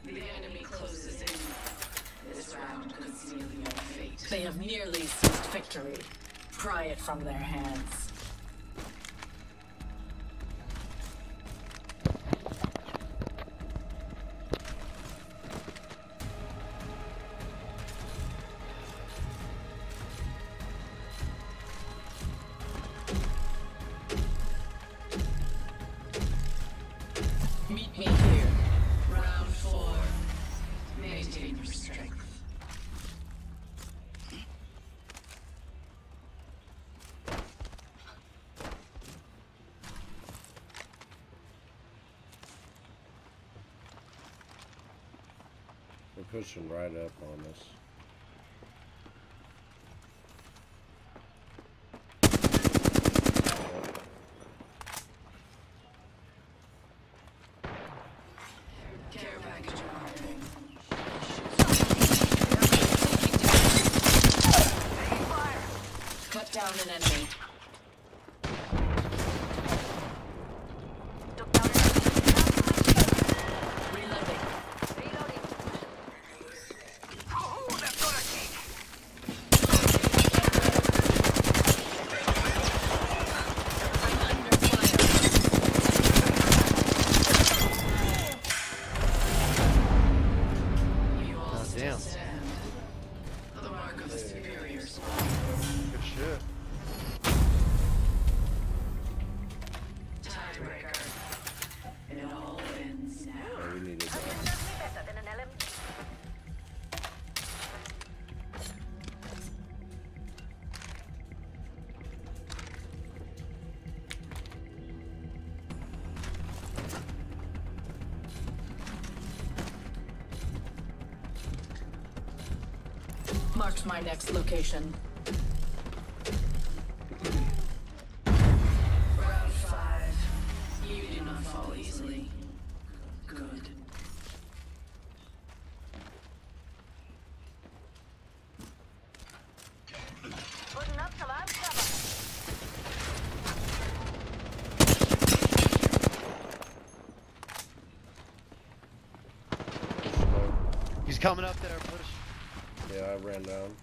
The enemy closes in. This round could seal your fate. They have nearly seized victory. Pry it from their hands. pushing right up on us. down an enemy. my next location. Round five. You do not fall easily. Good. He's coming up ran down.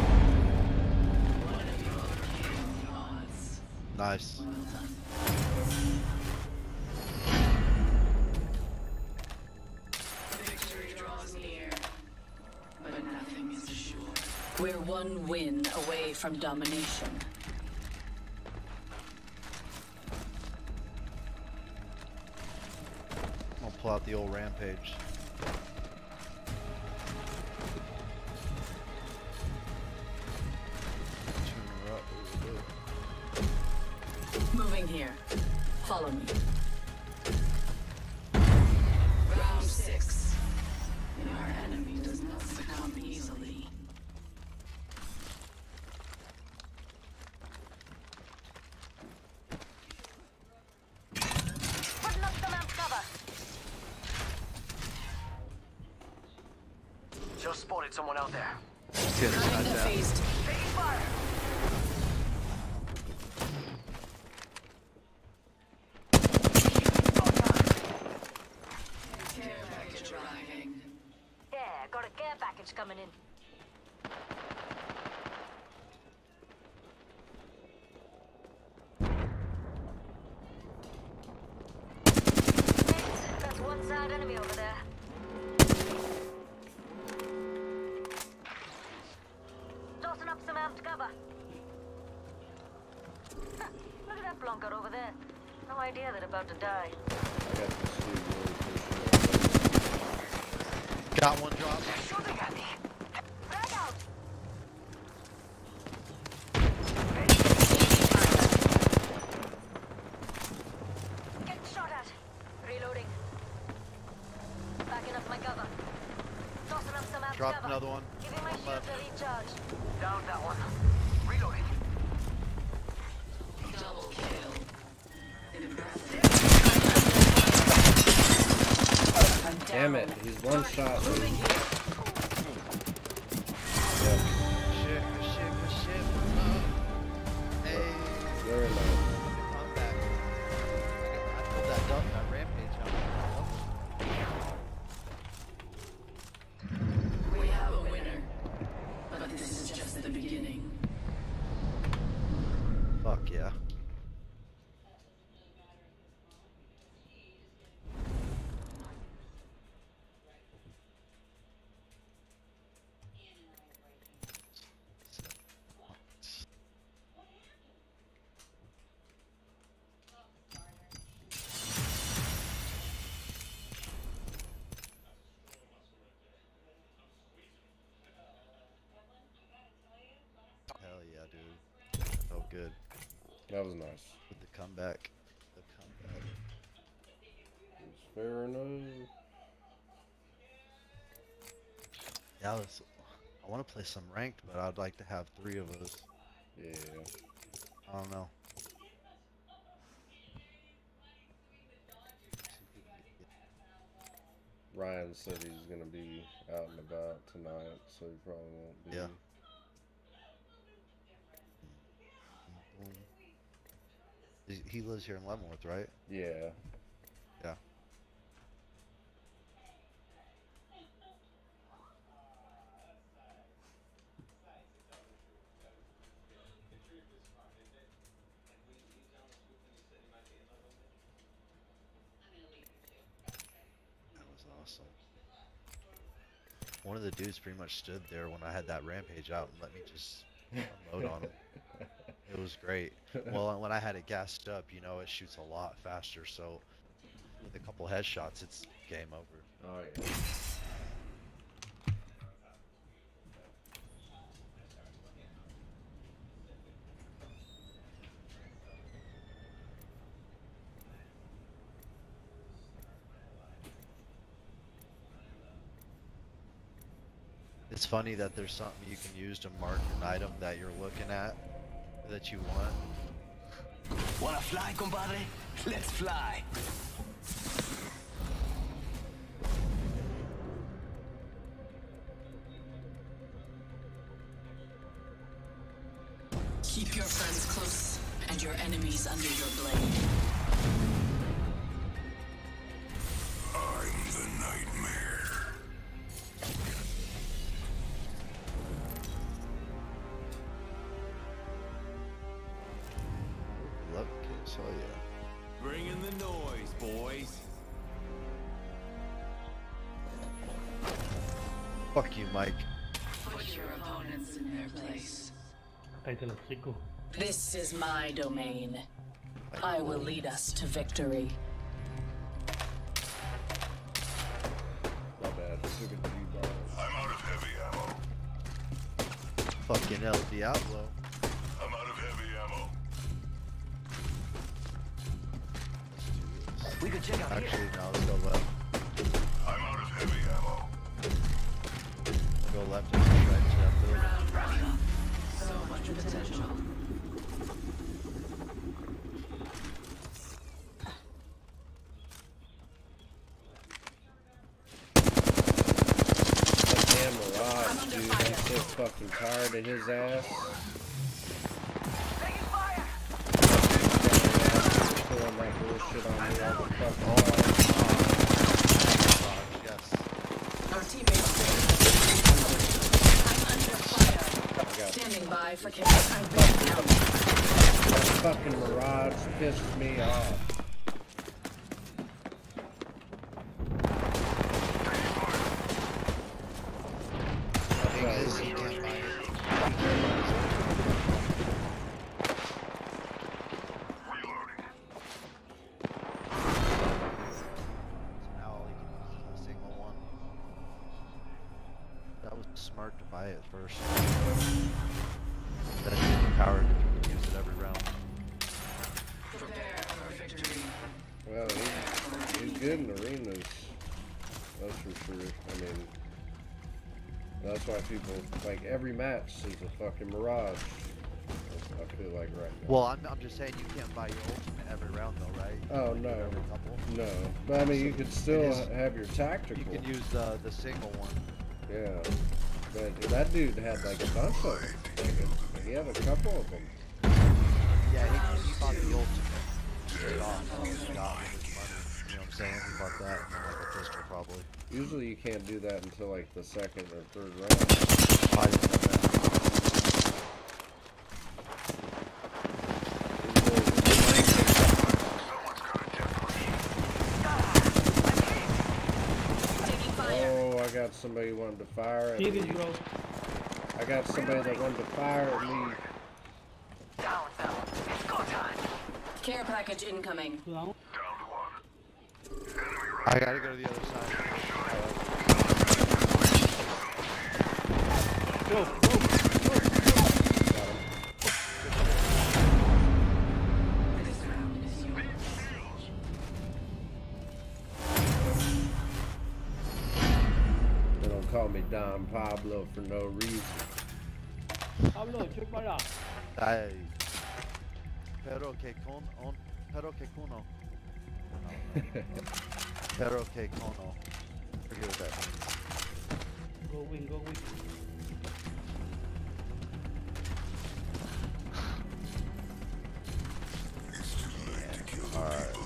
Nice. Victory draws near, but nothing is assured. We're one win away from domination. I'll pull out the old rampage. spotted someone out there. The idea that about to die. Got one drop. That was nice. with the comeback. The comeback. It's fair enough. Yeah, I want to play some ranked, but I'd like to have three of us. Yeah. I don't know. Ryan said he's gonna be out and about tonight, so he probably won't be. Yeah. He- lives here in Leavenworth, right? Yeah. Yeah. That was awesome. One of the dudes pretty much stood there when I had that rampage out and let me just unload on him. It was great. Well, when I had it gassed up, you know, it shoots a lot faster. So with a couple headshots, it's game over. Oh yeah. It's funny that there's something you can use to mark an item that you're looking at that you want. Wanna fly, compadre? Let's fly. Fuck you, Mike. Put your opponents in their place. Ahí te lo explico. This is my domain. I will lead us to victory. My bad. Took a few balls. I'm out of heavy ammo. Fucking El Diablo. His ass. Buy it first. That gives you power to use it every round. Prepare for victory. Well, he's, he's good in arenas. That's for sure. I mean, That's why people like every match is a fucking mirage. I feel like right now. Well, I'm, I'm just saying you can't buy your ultimate every round though, right? Oh You do no, Every couple. no. But I mean, you could still is- have your tactical. You can use the the single one. Yeah, but that dude had like a bunch of them. He had a couple of them. Yeah, he, he bought the ultimate straight off. He just got his money. You know what I'm saying? He bought that and then like a pistol probably. Usually you can't do that until like the second or third round. I didn't know that. Oh, I got somebody wanted to fire at Here me. is bro. I got somebody that wanted to fire at me. Down, Bell. It's go time. Care package incoming. Down. I gotta go to the other side. Go, go. Don Pablo for no reason. Pablo, chúpala. Ay. Pero que con on, pero que cono. Pero que cono. Forget what that means. Go win, go win. Alright. Round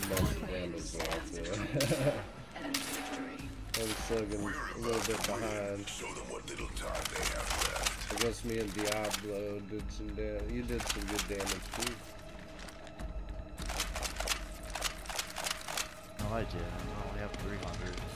did most damage. I'm still getting a little bit behind. Show them what little time they have left. I guess me and Diablo did some damage. You did some good damage too. No, I did. I only have 300.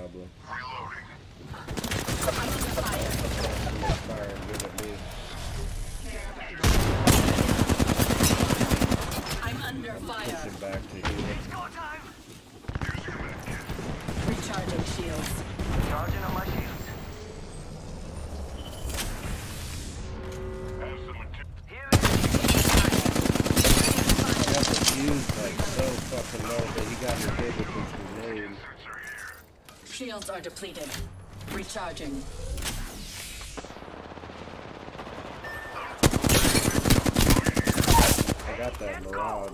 Diablo. Reloading. Somebody's firing good at me. I'm under fire. Pushing back to heal. Recharging shields. Charging on my shields. Have some atten- He got the fuse like so fucking low that he got me hit with his grenade. sensor here. Shields are depleted. Recharging. I got that Mirage.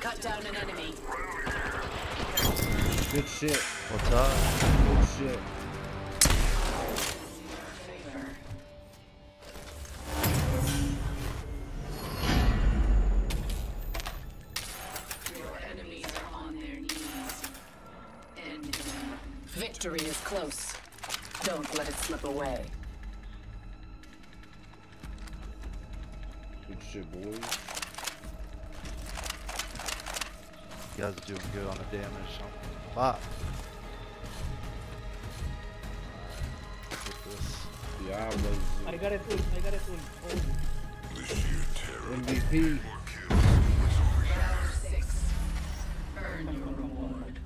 Cut down an enemy. Good shit. What's up? Away. Good shit, boys. You guys are doing good on the damage. Fuck. Get this. Diablo's I got it full. I got it full. Oh, The sheer terror. MVP. More kills. It's. Round six. Earn your reward.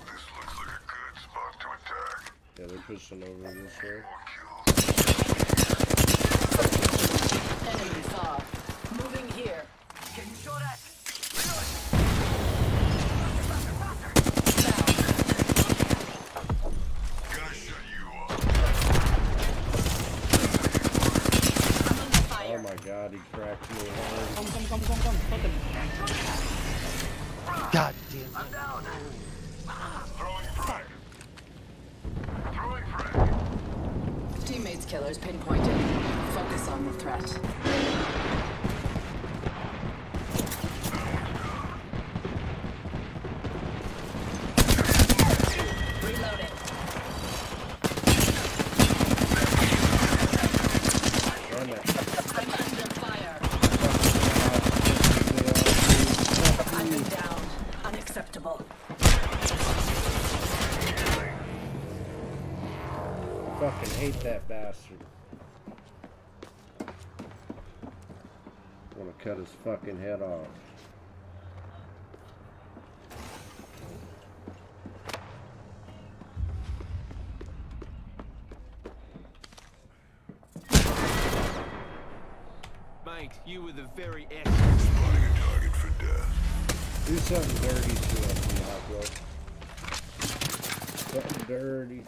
This looks like a good spot to attack. Yeah, they're pushing over this way. More kills. Enemy far. Moving here. Getting shot at. Gonna shut you up. I'm under Oh fire. my god, he cracked me hard. come, come, come, come, come. Totem. God damn it. I'm down. Throwing frag. Throwing frag. Teammates killers pinpointed. Focus on the threat. Reloading. Damn it. I'm under fire. I've been down. Unacceptable. Fucking hate that bastard. Wanna cut his fucking head off. Mate, you were the very essence. Spotting a target for death. Do something dirty to us, Diablo. Something dirty.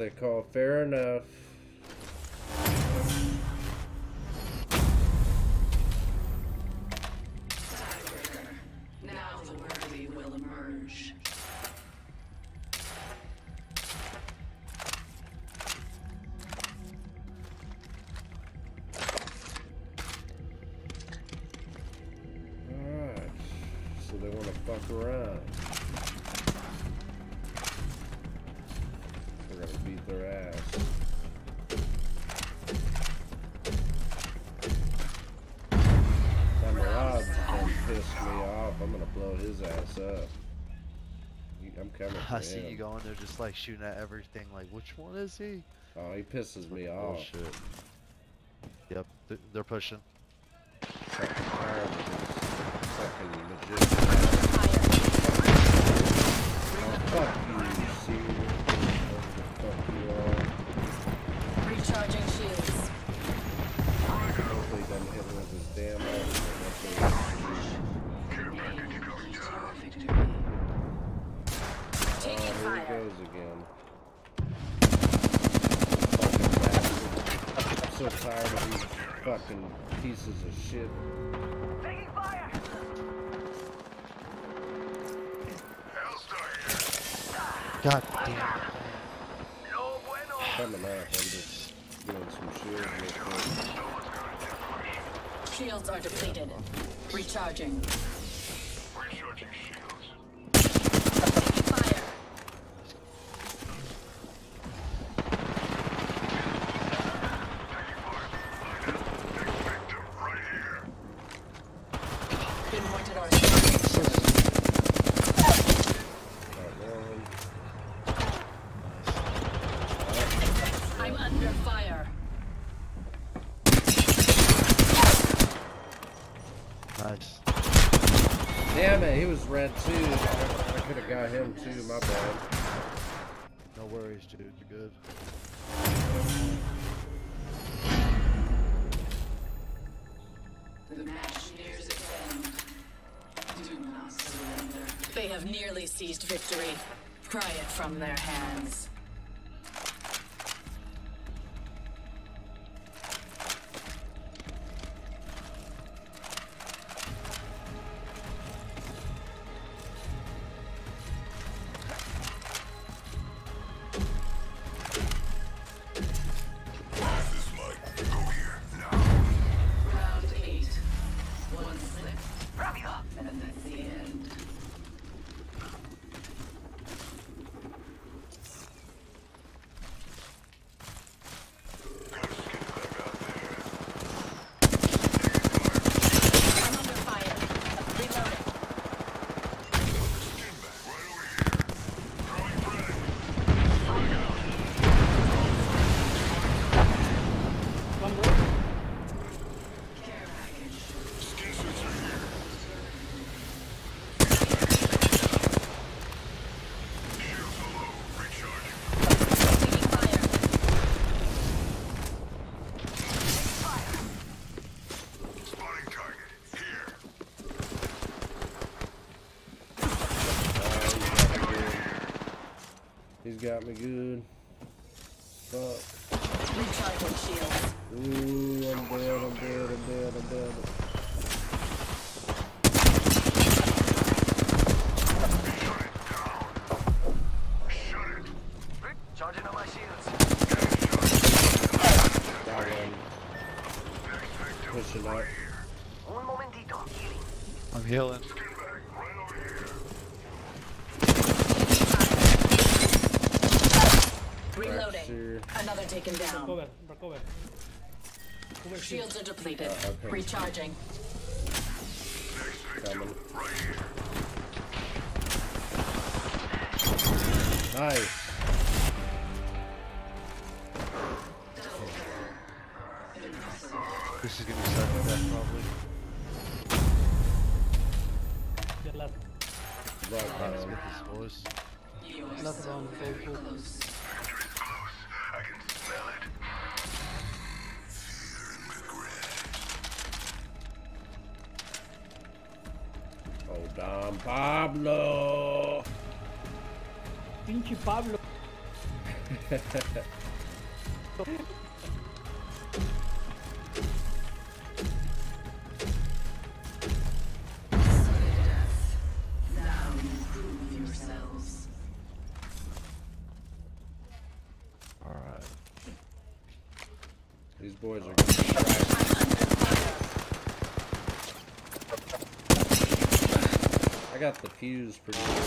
They call fair enough. I see you going there just like shooting at everything. Like, which one is he? Oh, he pisses me off. Oh off. shit. Yep, th- they're pushing. Fucking tired fucking magician. Oh, fuck God damn it. No bueno. Coming up, I'm just doing some shit real quick. Shields are depleted. Recharging. seized victory. Pry it from their hands. got me good. Shields are depleted. Uh, okay. Recharging. Coming. Nice. This is gonna be such death probably. Good luck. Right, right, with his horse. Nothing on Facebook. Pablo. Pinche Pablo. is pretty good.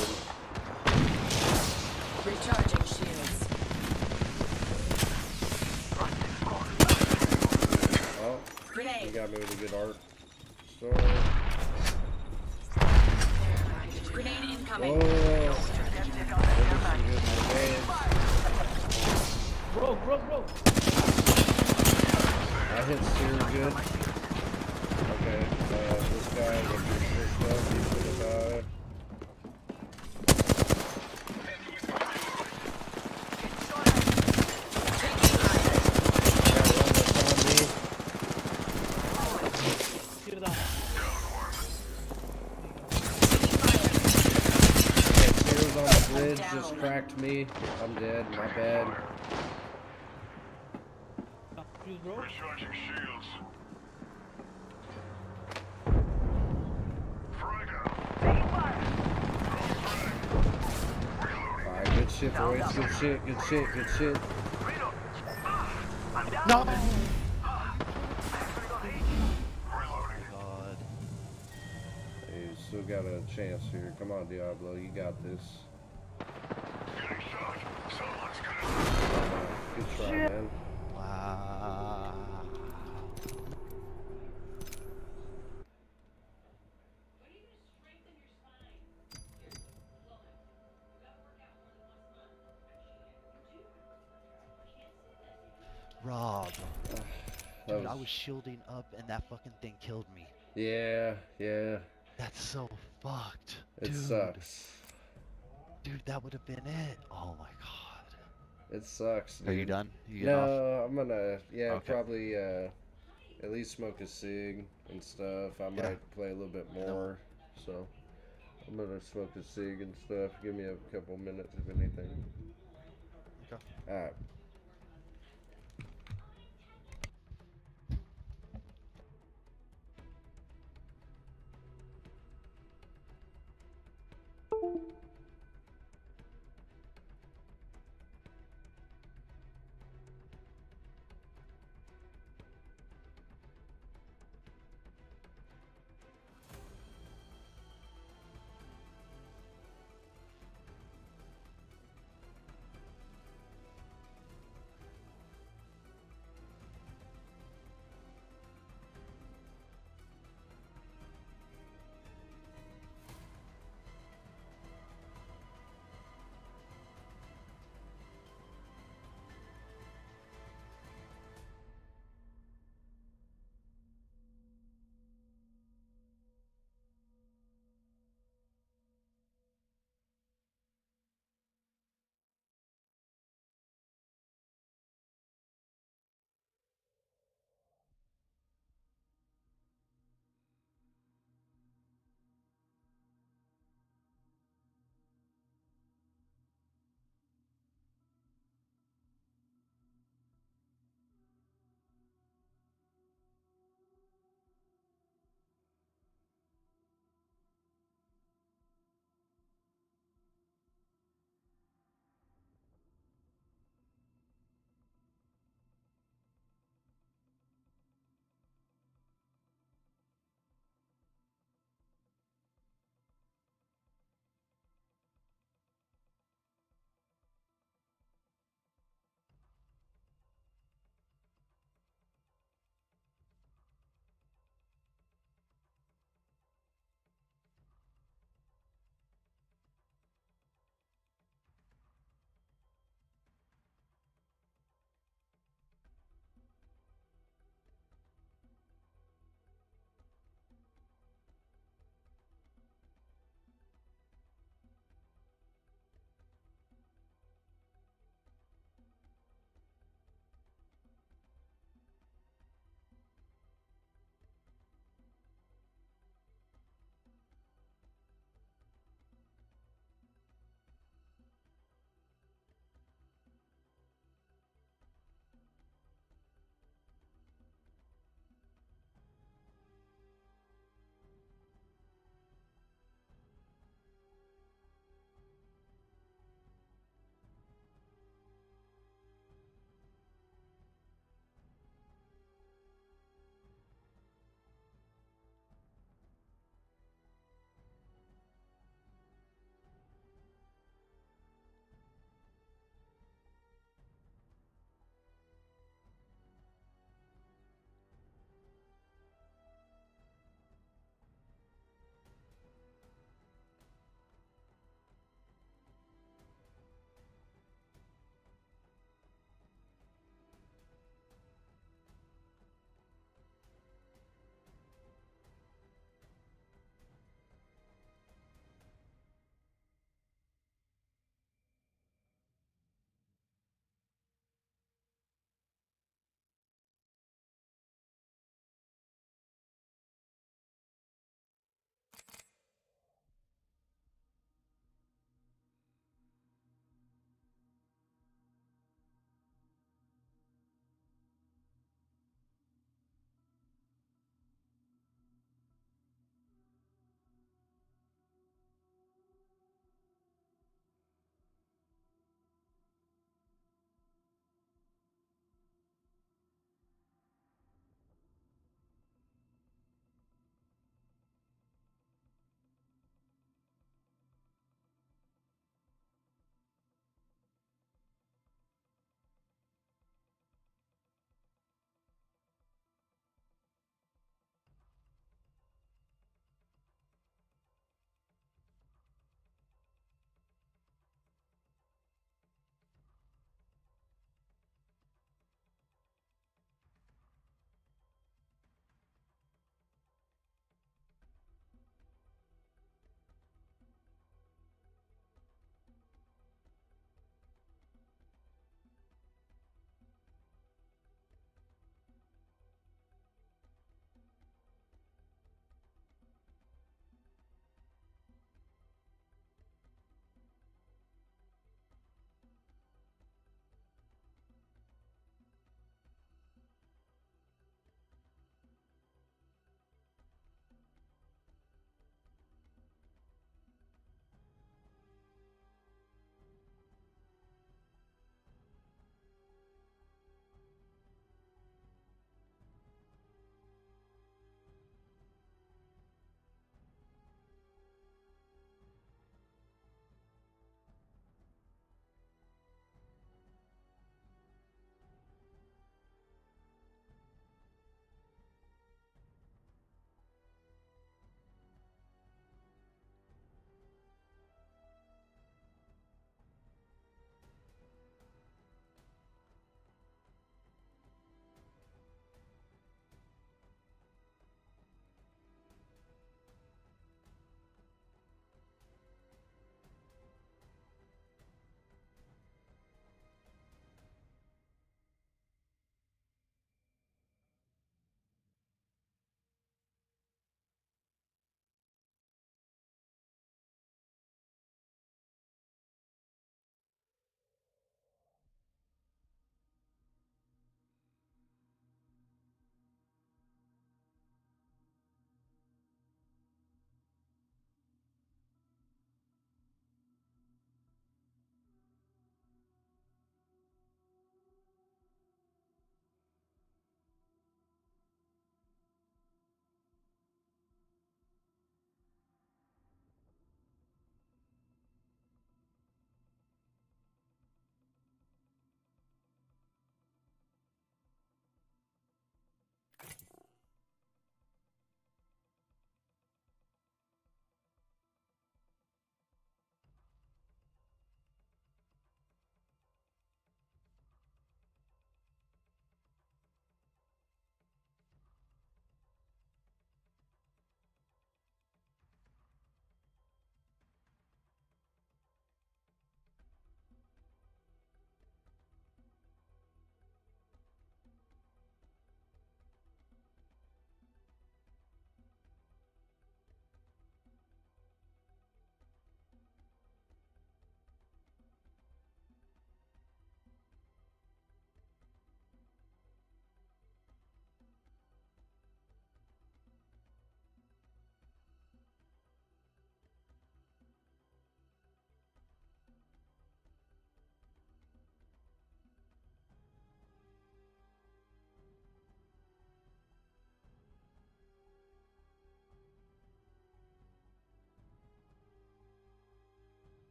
me. I'm dead. My bad. You, bro. Recharging shields. Good shit, boys. Good shit, good shit, good shit. No! still got a chance here. Come on, Diablo, you got this. Rob. Dude, was... I was shielding up and that fucking thing killed me. Yeah, yeah. That's so fucked. It Dude. sucks. Dude, that would have been it. Oh my god. It sucks. Dude. Are you done? You no, off? I'm gonna yeah, okay. probably uh at least smoke a cig and stuff. I might yeah. play a little bit more. No. So I'm gonna smoke a cig and stuff. Give me a couple minutes if anything. Okay. Alright.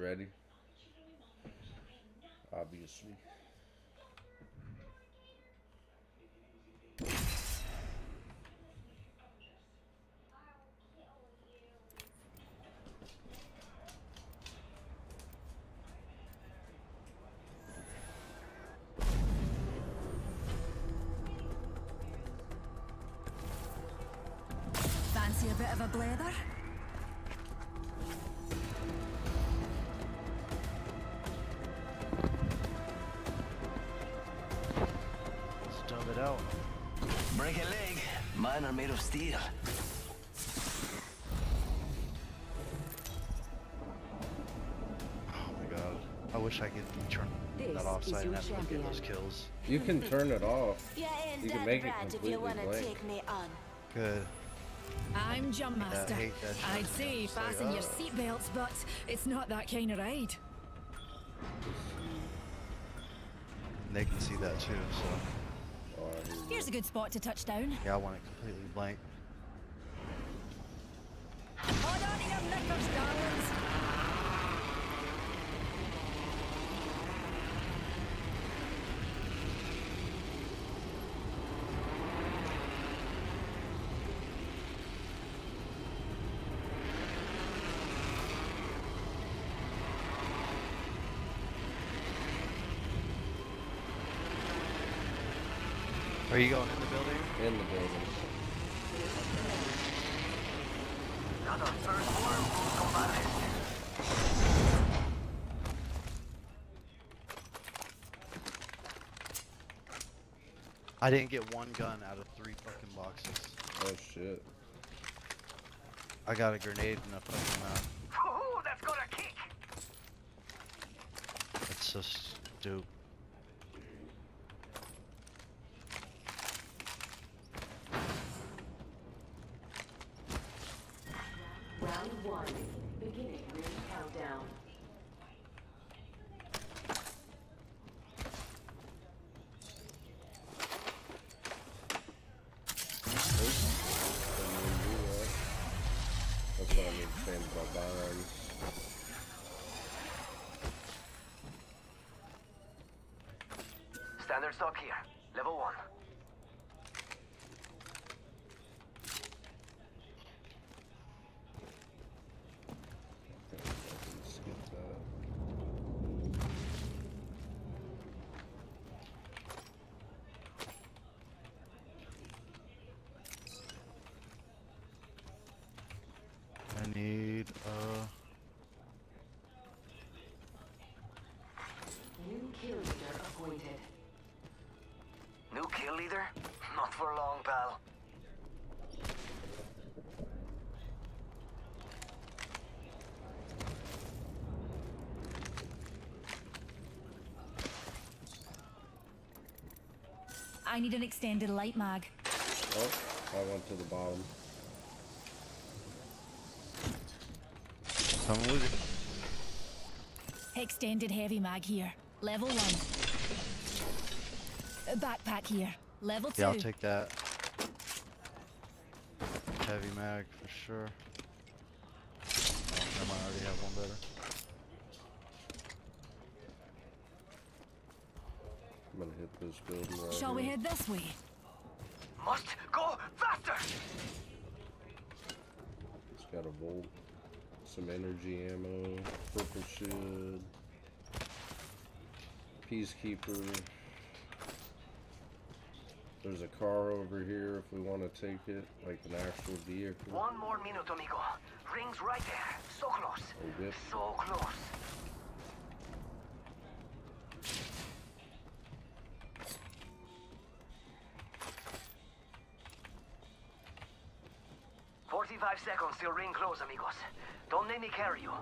Ready? Obviously. Fancy a bit of a blether? Stub. Break a leg. Mine are made of steel. Oh my god. I wish I could turn This that off is so I didn't your have to look at those kills. You can turn it off. Yeah, and You can make it brat if completely you wanna blank. take me on. Good. I'm Jump Yeah, I Master. hate that shit. I'd say It's like, fasten your seatbelts, but it's not that kind of ride. And they can see that too, so Here's a good spot to touch down. yeah, I want it completely blank. Hold on to your knickers, darlings. Are you going in the building? In the building. Another first worm, compadres. I didn't get one gun out of three fucking boxes. Oh shit. I got a grenade and a fucking uh, Ooh, that's got a kick. That's so stupid. New? Not for long, pal. I need an extended light mag. Oh, I went to the bottom. come with it. Extended heavy mag here. Level one. A backpack here. Level two. Yeah, I'll take that. Heavy mag for sure. Oh, I might already have one better. I'm gonna hit this building right Shall we head this way? Must go faster! It's got a Volt, some energy ammo, purple shield, peacekeeper. There's a car over here if we want to take it, like an actual vehicle. One more minute, amigo. Rings right there. So close. Oh, Whip. So close. Forty-five seconds till ring close, amigos. Don't let me carry you.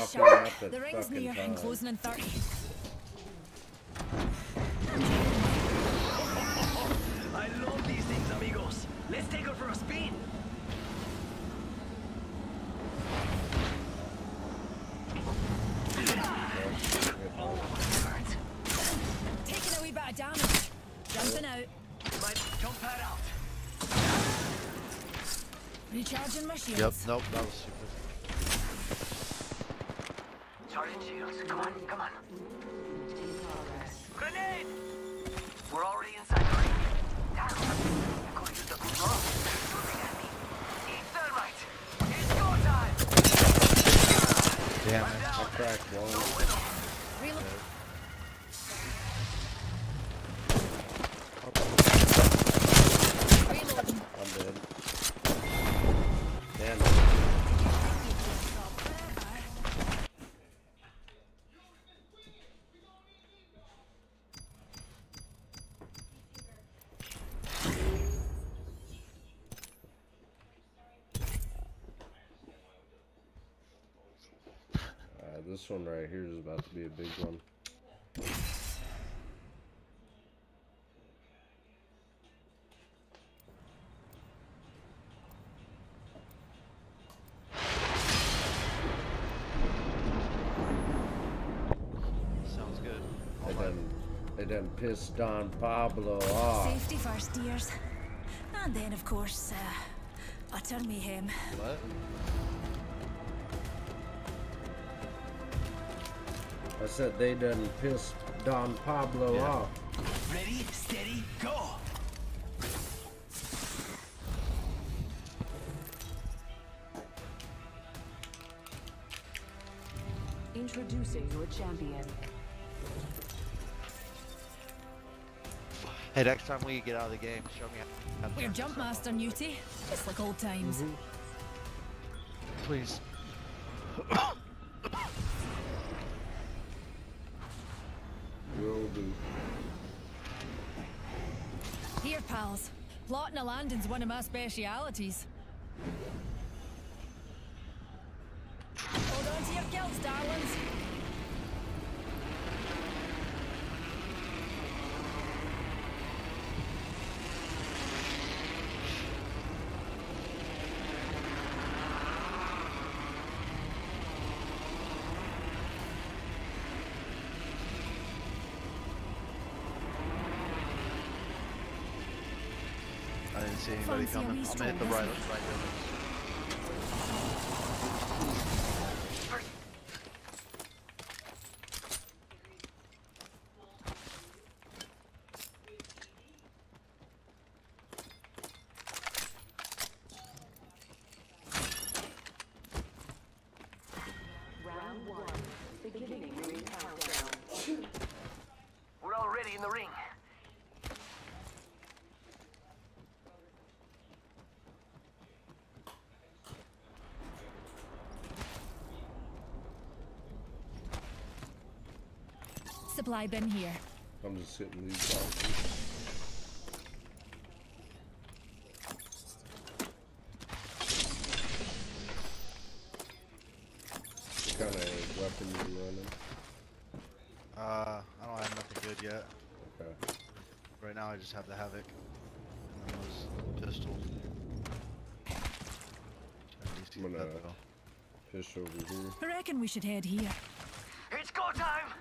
Damn it, Eye Ralphie, sharp. not that The ring's fucking near and time. closing in 30. I love these things, amigos. Let's take her for a spin. Take Jumping out. Jump pad out. Recharging my shields. Yep. Nope. That was stupid. Sergeant Shields, come on, come on. Grenade! We're already inside the ring. Damn, I'm to the glove. Moving at me. Eat one right here is about to be a big one. Sounds good. It done, it done pissed Don Pablo off. Safety first, dears. And then, of course, uh, utter mayhem. What? I said they done pissed Don Pablo Yeah. off. Ready, steady, go. Introducing your champion. Hey, next time we get out of the game, show me how to We're jump master, Newty. Just like old times. Mm-hmm. Please. Will do. Here, pals. Landing's one of my specialities. Hold on to your kilts, darlings. I didn't see anybody Fancy a coming. I'm gonna the right, right building. Round one. Beginning ring countdown. We're already in the ring. Supply bin here. I'm just hitting these boxes. What kind of weapon you running? Uh, I don't have nothing good yet. Okay. Right now, I just have the Havoc and then those pistols. I'm gonna fish over here. I reckon we should head here. It's go time.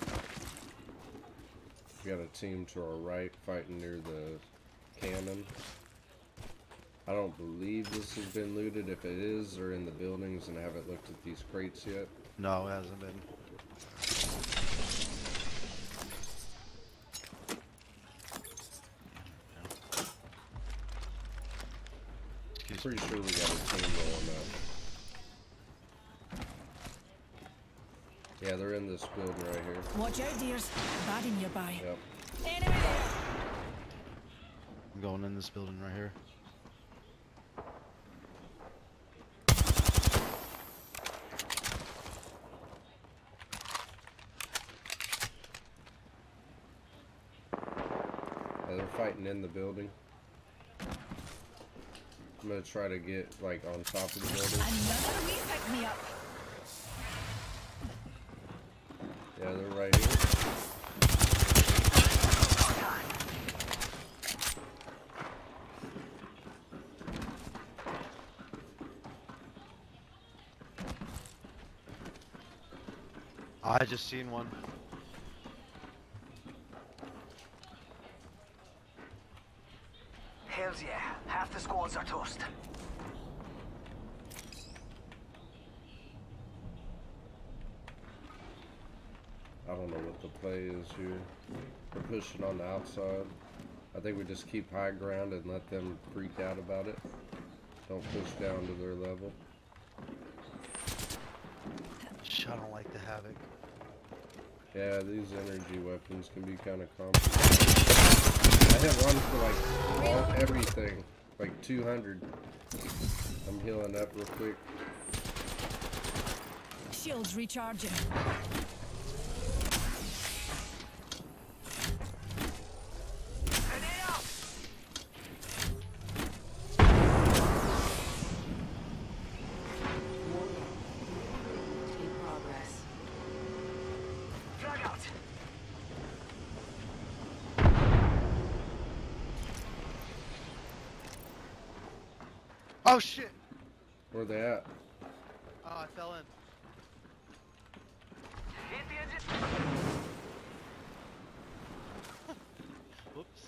We got a team to our right fighting near the cannon. I don't believe this has been looted. If it is, they're in the buildings and I haven't looked at these crates yet. No, it hasn't been. Pretty sure we they're in this building right here. Watch out, dears. Baddie nearby. Yep. Enemy there. I'm going in this building right here. Yeah, they're fighting in the building. I'm gonna try to get like on top of the building. Another wee pick me up. Right here. I just seen one. Hells yeah. Half the squads are toast. I don't know what the play. We're pushing on the outside. I think we just keep high ground and let them freak out about it. Don't push down to their level. I don't like the havoc. Yeah, these energy weapons can be kind of complicated. I hit one for like all, everything, like 200. I'm healing up real quick. Shields recharging. In progress. Frag out. Oh shit! Where they at? Oh, I fell in. Hit the engine. Whoops.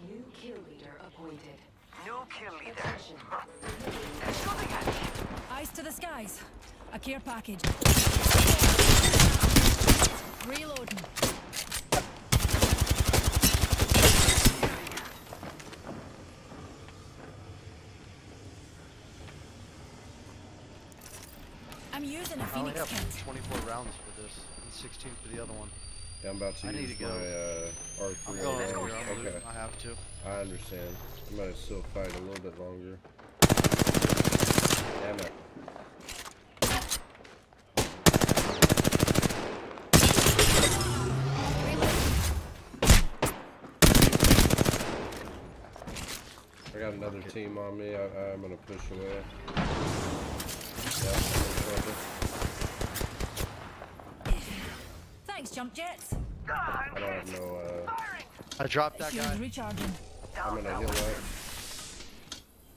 New kill leader appointed. New kill leader. Attention. They're shooting at me. Eyes to the skies. A care package. Reloading. I'm using a I only phoenix have kit. 24 rounds for this, and 16 for the other one. Yeah, I'm about to I need to my go. uh, R3 I'm going that. here. I'm Okay, I have to. I understand. I might still fight a little bit longer. Damn it. I got another team on me. I, I'm gonna push away. Yeah, I'm in trouble. Thanks, jump jets. I don't have no. Uh, I dropped that Shields guy. recharging. I'm gonna heal up.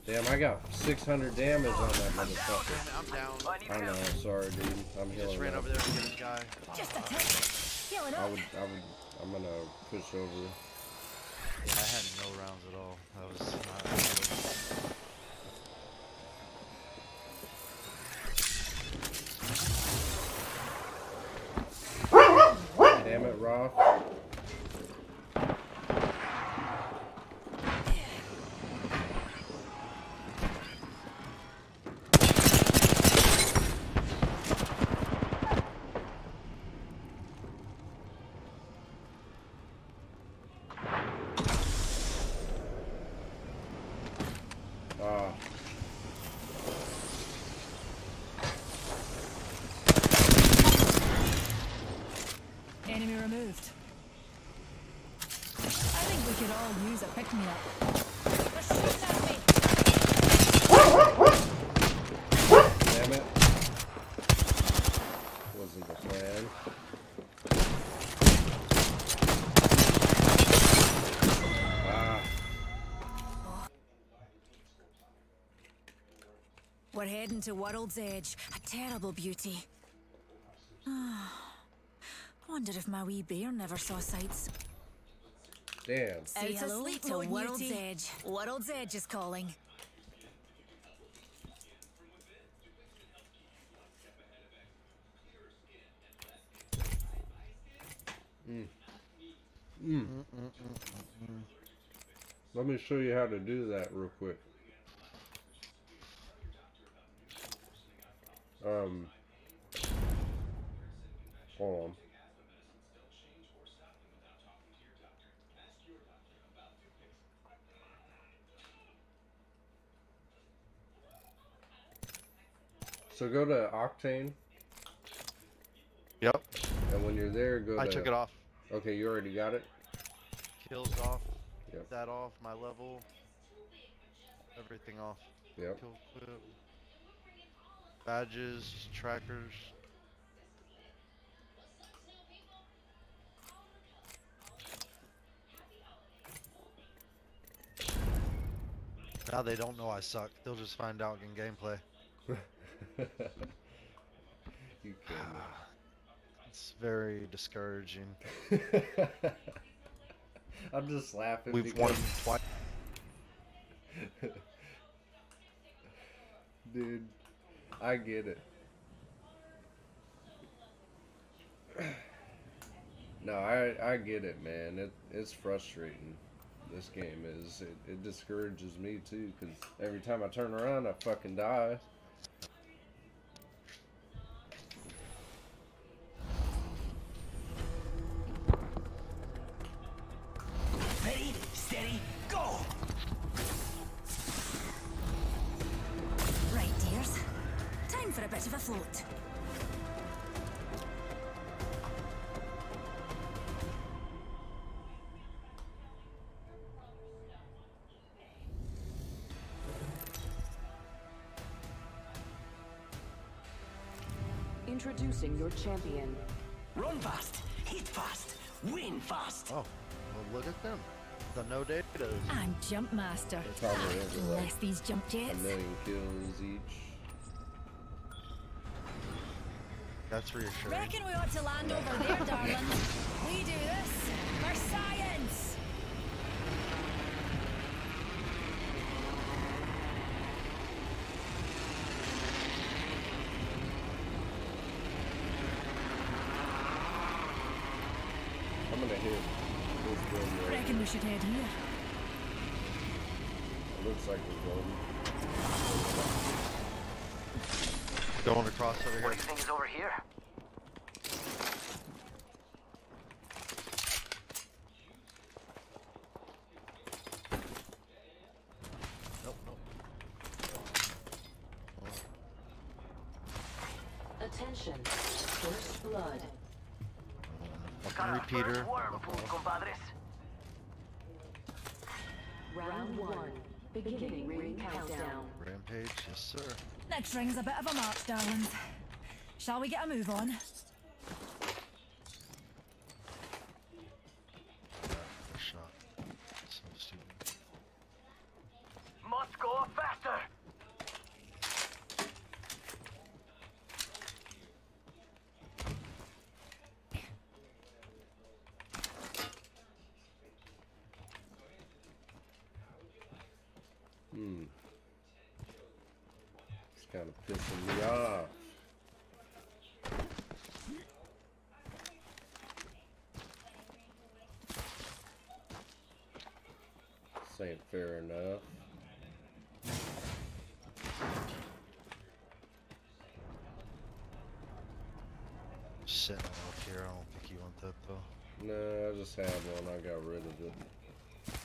Damn, I got 600 damage on that motherfucker. I'm down. I know. Sorry, dude. I'm He just healing ran up. over there to get his guy. Just a tick. Healing I up. would. I would. I'm gonna push over. Yeah, I had no rounds at all. That was not good. Damn it, Roth. Ah. Enemy removed. I think we could all use a pick me up. They're shooting at me. Damn it. Wasn't the plan. Ah. We're heading to World's Edge, a terrible beauty. Ah. Wonder if my wee bear never saw sights. Damn. Say Out hello sleep, to Lord World's Beauty. Edge. World's Edge is calling. Mm. Mm, mm, mm. Let me show you how to do that real quick. Um, hold on. So go to Octane, Yep. and when you're there, go I to. took it off. Okay, you already got it. Kills off. Yep. That off. My level. Everything off. Yep. Kill clip. Badges, trackers. Now they don't know I suck. They'll just find out in gameplay. You It's very discouraging. I'm just laughing. We've because... won twice. Dude, I get it. No, I I get it, man. It it's frustrating. This game is. It, it discourages me too, because every time I turn around, I fucking die. Introducing your champion. Run fast, hit fast, win fast. Oh, well, look at them. The no datas. I'm Jump Master. Probably ah, have, like, Bless these jump jets. A million kills each. That's reassuring. Reckon we ought to land over there, darlings. We do this for science. I'm gonna hit this building right Reckon we should head here. It looks like we're golden. Going across over What here. do you think is over here? Nope, nope. Attention. First blood. Fucking Got repeater. first worm compadres. Round one. Beginning ring countdown. Rampage, yes sir. Next ring's a bit of a march, darlings. Shall we get a move on? First shot. So stupid. Must go faster. Hmm. It's kind of pissing me off. This ain't fair enough. Sitting up here. I don't think you want that though. No, I just had one. I got rid of it.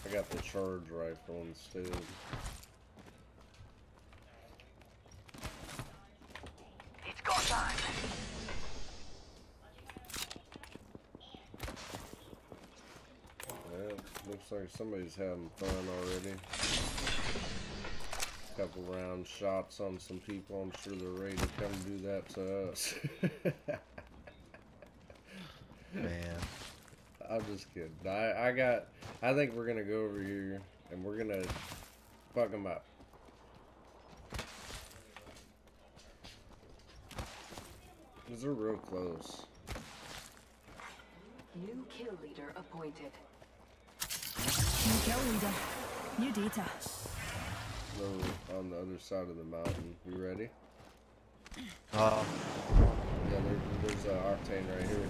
I got the charge rifle instead. It's go time. Well, looks like somebody's having fun already. Couple round shots on some people. I'm sure they're ready to come do that to us. Man. I'm just kidding. I, I got. I think we're gonna go over here and we're gonna fuck them up. Cause they're real close. New kill leader appointed. New kill leader. New data. They're on the other side of the mountain. You ready? Uh, Yeah, there, there's an octane right here.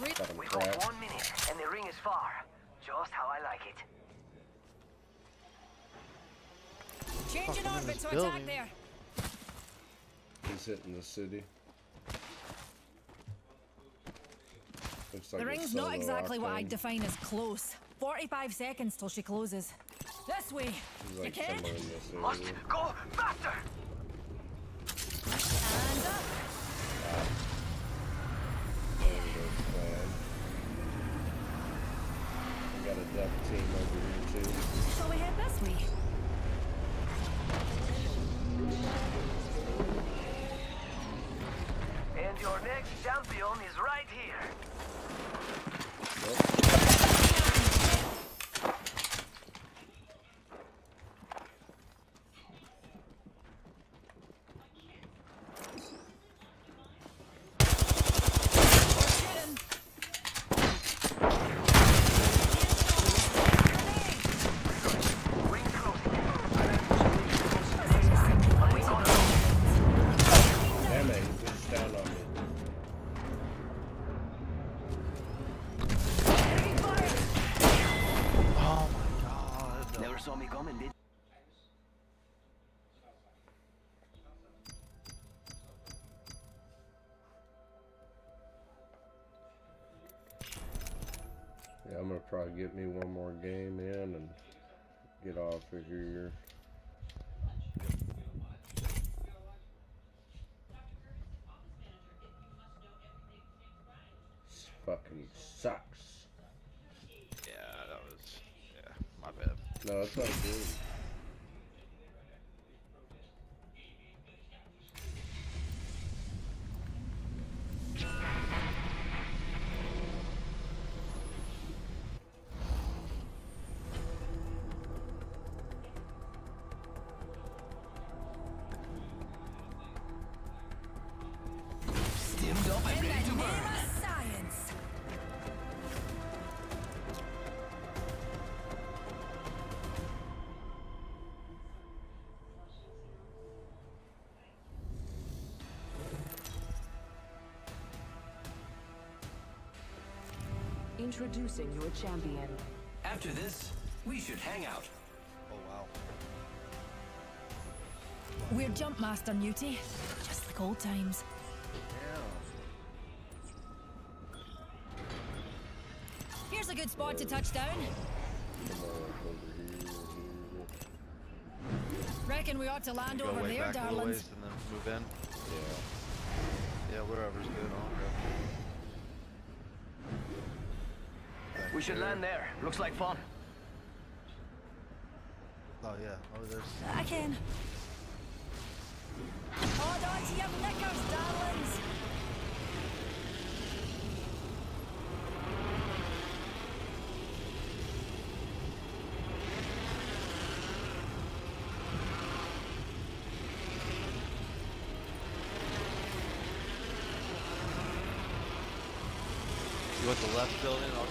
Got We cracked. got one minute, and the ring is far. Just how I like it. Changing Fucking in orbit this to building. attack there. He's hitting the city. Looks like the ring's not solo exactly what I'd define as close. 45 seconds till she closes. This way. He's You can? somewhere Must go faster. Get me one more game in and get off of here. This fucking sucks. Yeah, that was. Yeah, my bad. No, it's not good. Introducing your champion. After this, we should hang out. Oh wow. We're jump master Newty, just like old times. Here's a good spot to touch down. Come on, over here, Reckon we ought to land Go over way there, back darlings. and then move in. Yeah. Yeah, whatever's good. I We should land there. Looks like fun. Oh yeah. Oh, there's. I can. Hold on to your knickers, darlings. You want the left building?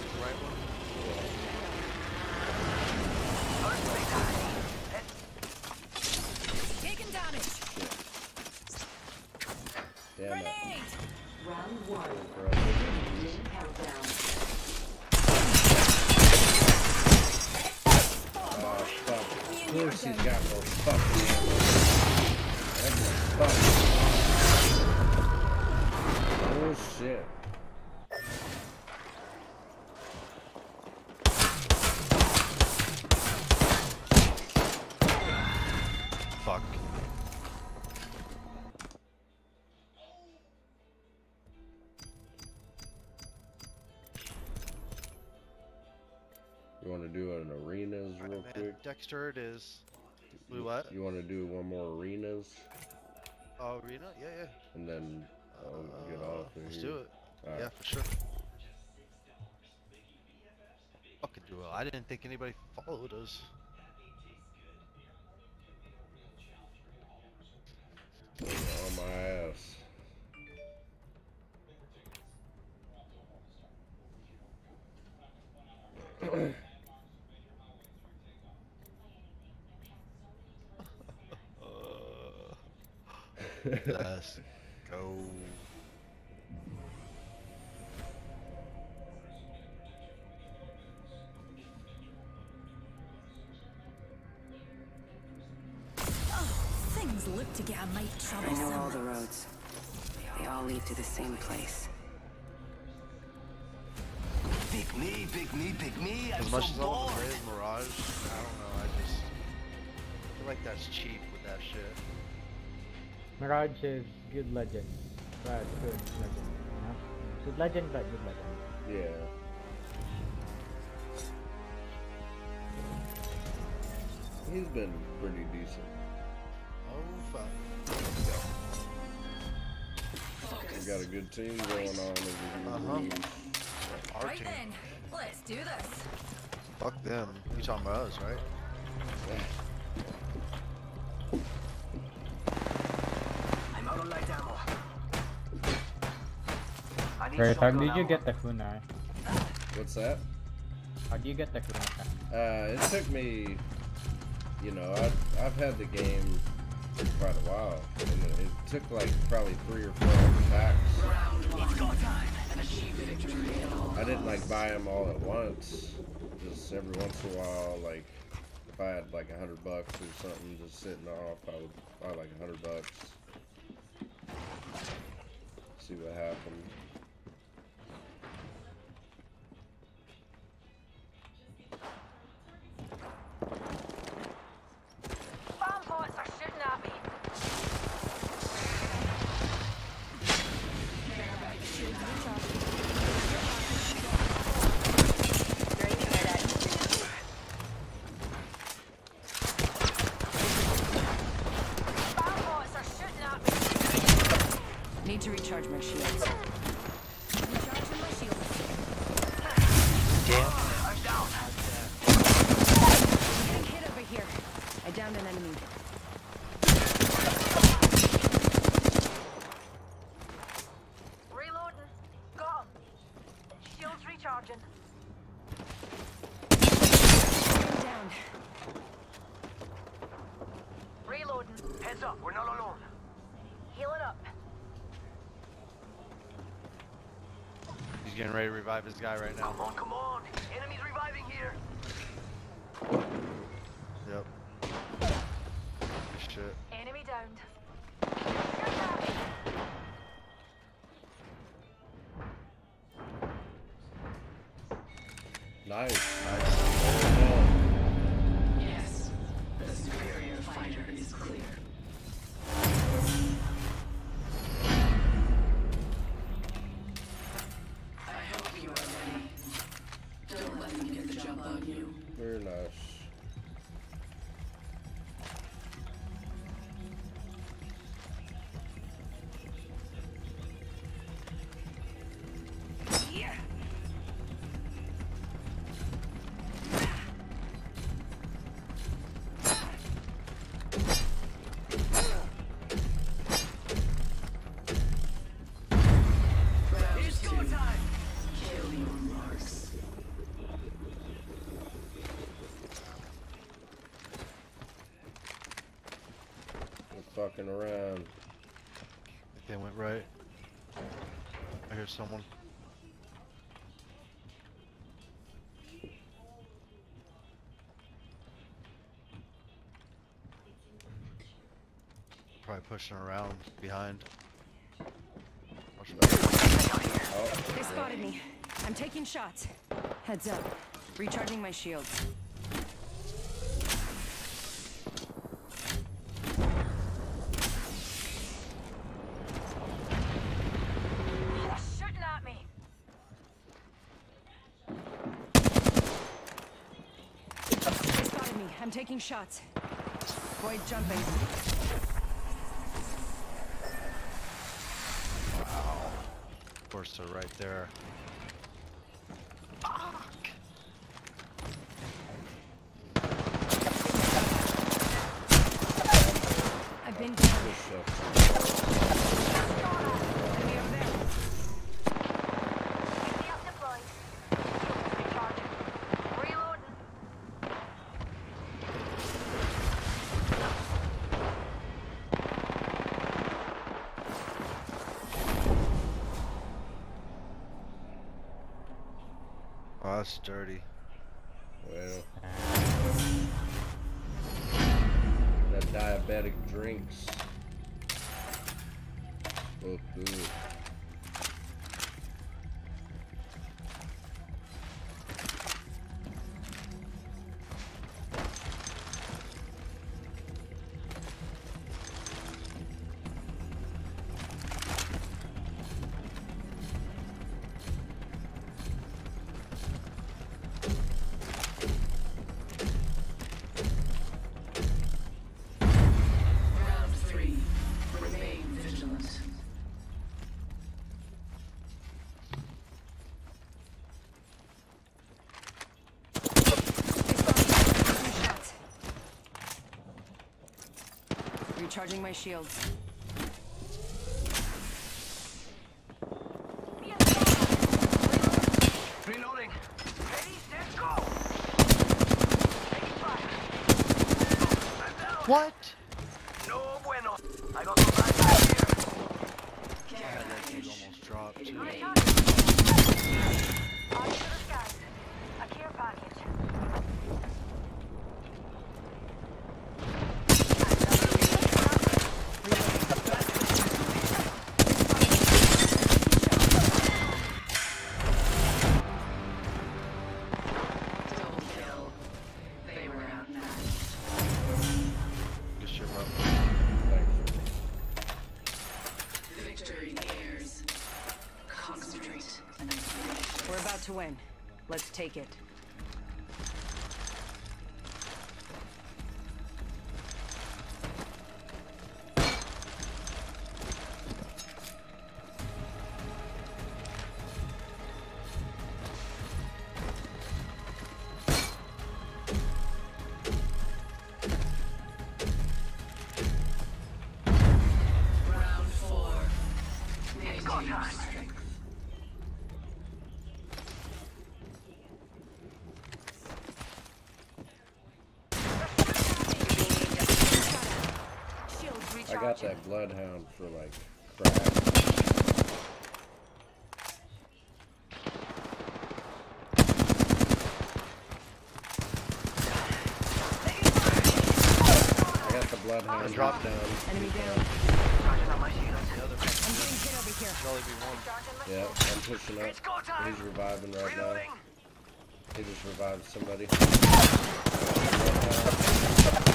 Dexter, it is. We what? You want to do one more arenas Oh, arena? Yeah, yeah. and then get Uh, off of Let's here. do it. Yeah, for sure. Fucking do it. I didn't think anybody followed us. Let's go. Things look to get a mite I know all the troublesome. roads. They all lead to the same place. Pick me, pick me, pick me. I'm As much so as I want bored. to raise Mirage, I don't know. I just feel like that's cheap with that shit. Mirage is good legend. But good legend. You know? Good legend, but good legend. Yeah. He's been pretty decent. Oh fuck. We got a good team going on over here. Uh-huh. Our Right team. then, let's do this. Fuck them. You talking about us, right? I'm I how did you ammo. get the kunai? What's that? How do you get the kunai? Uh, it took me, you know, I, I've had the game for quite a while, and it, it took like probably three or four packs. It's go time. I didn't like buy them all at once. Just every once in a while, like if I had like a hundred bucks or something just sitting off, I would buy like a hundred bucks. See what happened. revive his guy right now. fucking around. They went right. I hear someone. Probably pushing around behind. Oh. They spotted me. I'm taking shots. Heads up. Recharging my shields. taking shots. Void jumping. Wow. Of course, they're right there. Oh, that's dirty. Well. That diabetic drinks. Oh. good. Recharging my shields. Reloading. Ready! What? Got that bloodhound for like crap. I got the bloodhound Drop. drop down. Enemy down. Charging on my shields. I'm getting hit over here. Should only be one. Yeah, I'm pushing up. It's go time. He's reviving right now. He just revived somebody.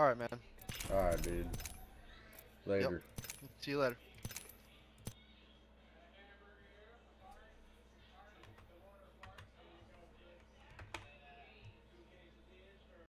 Alright, man. Alright, dude. Later. See you later.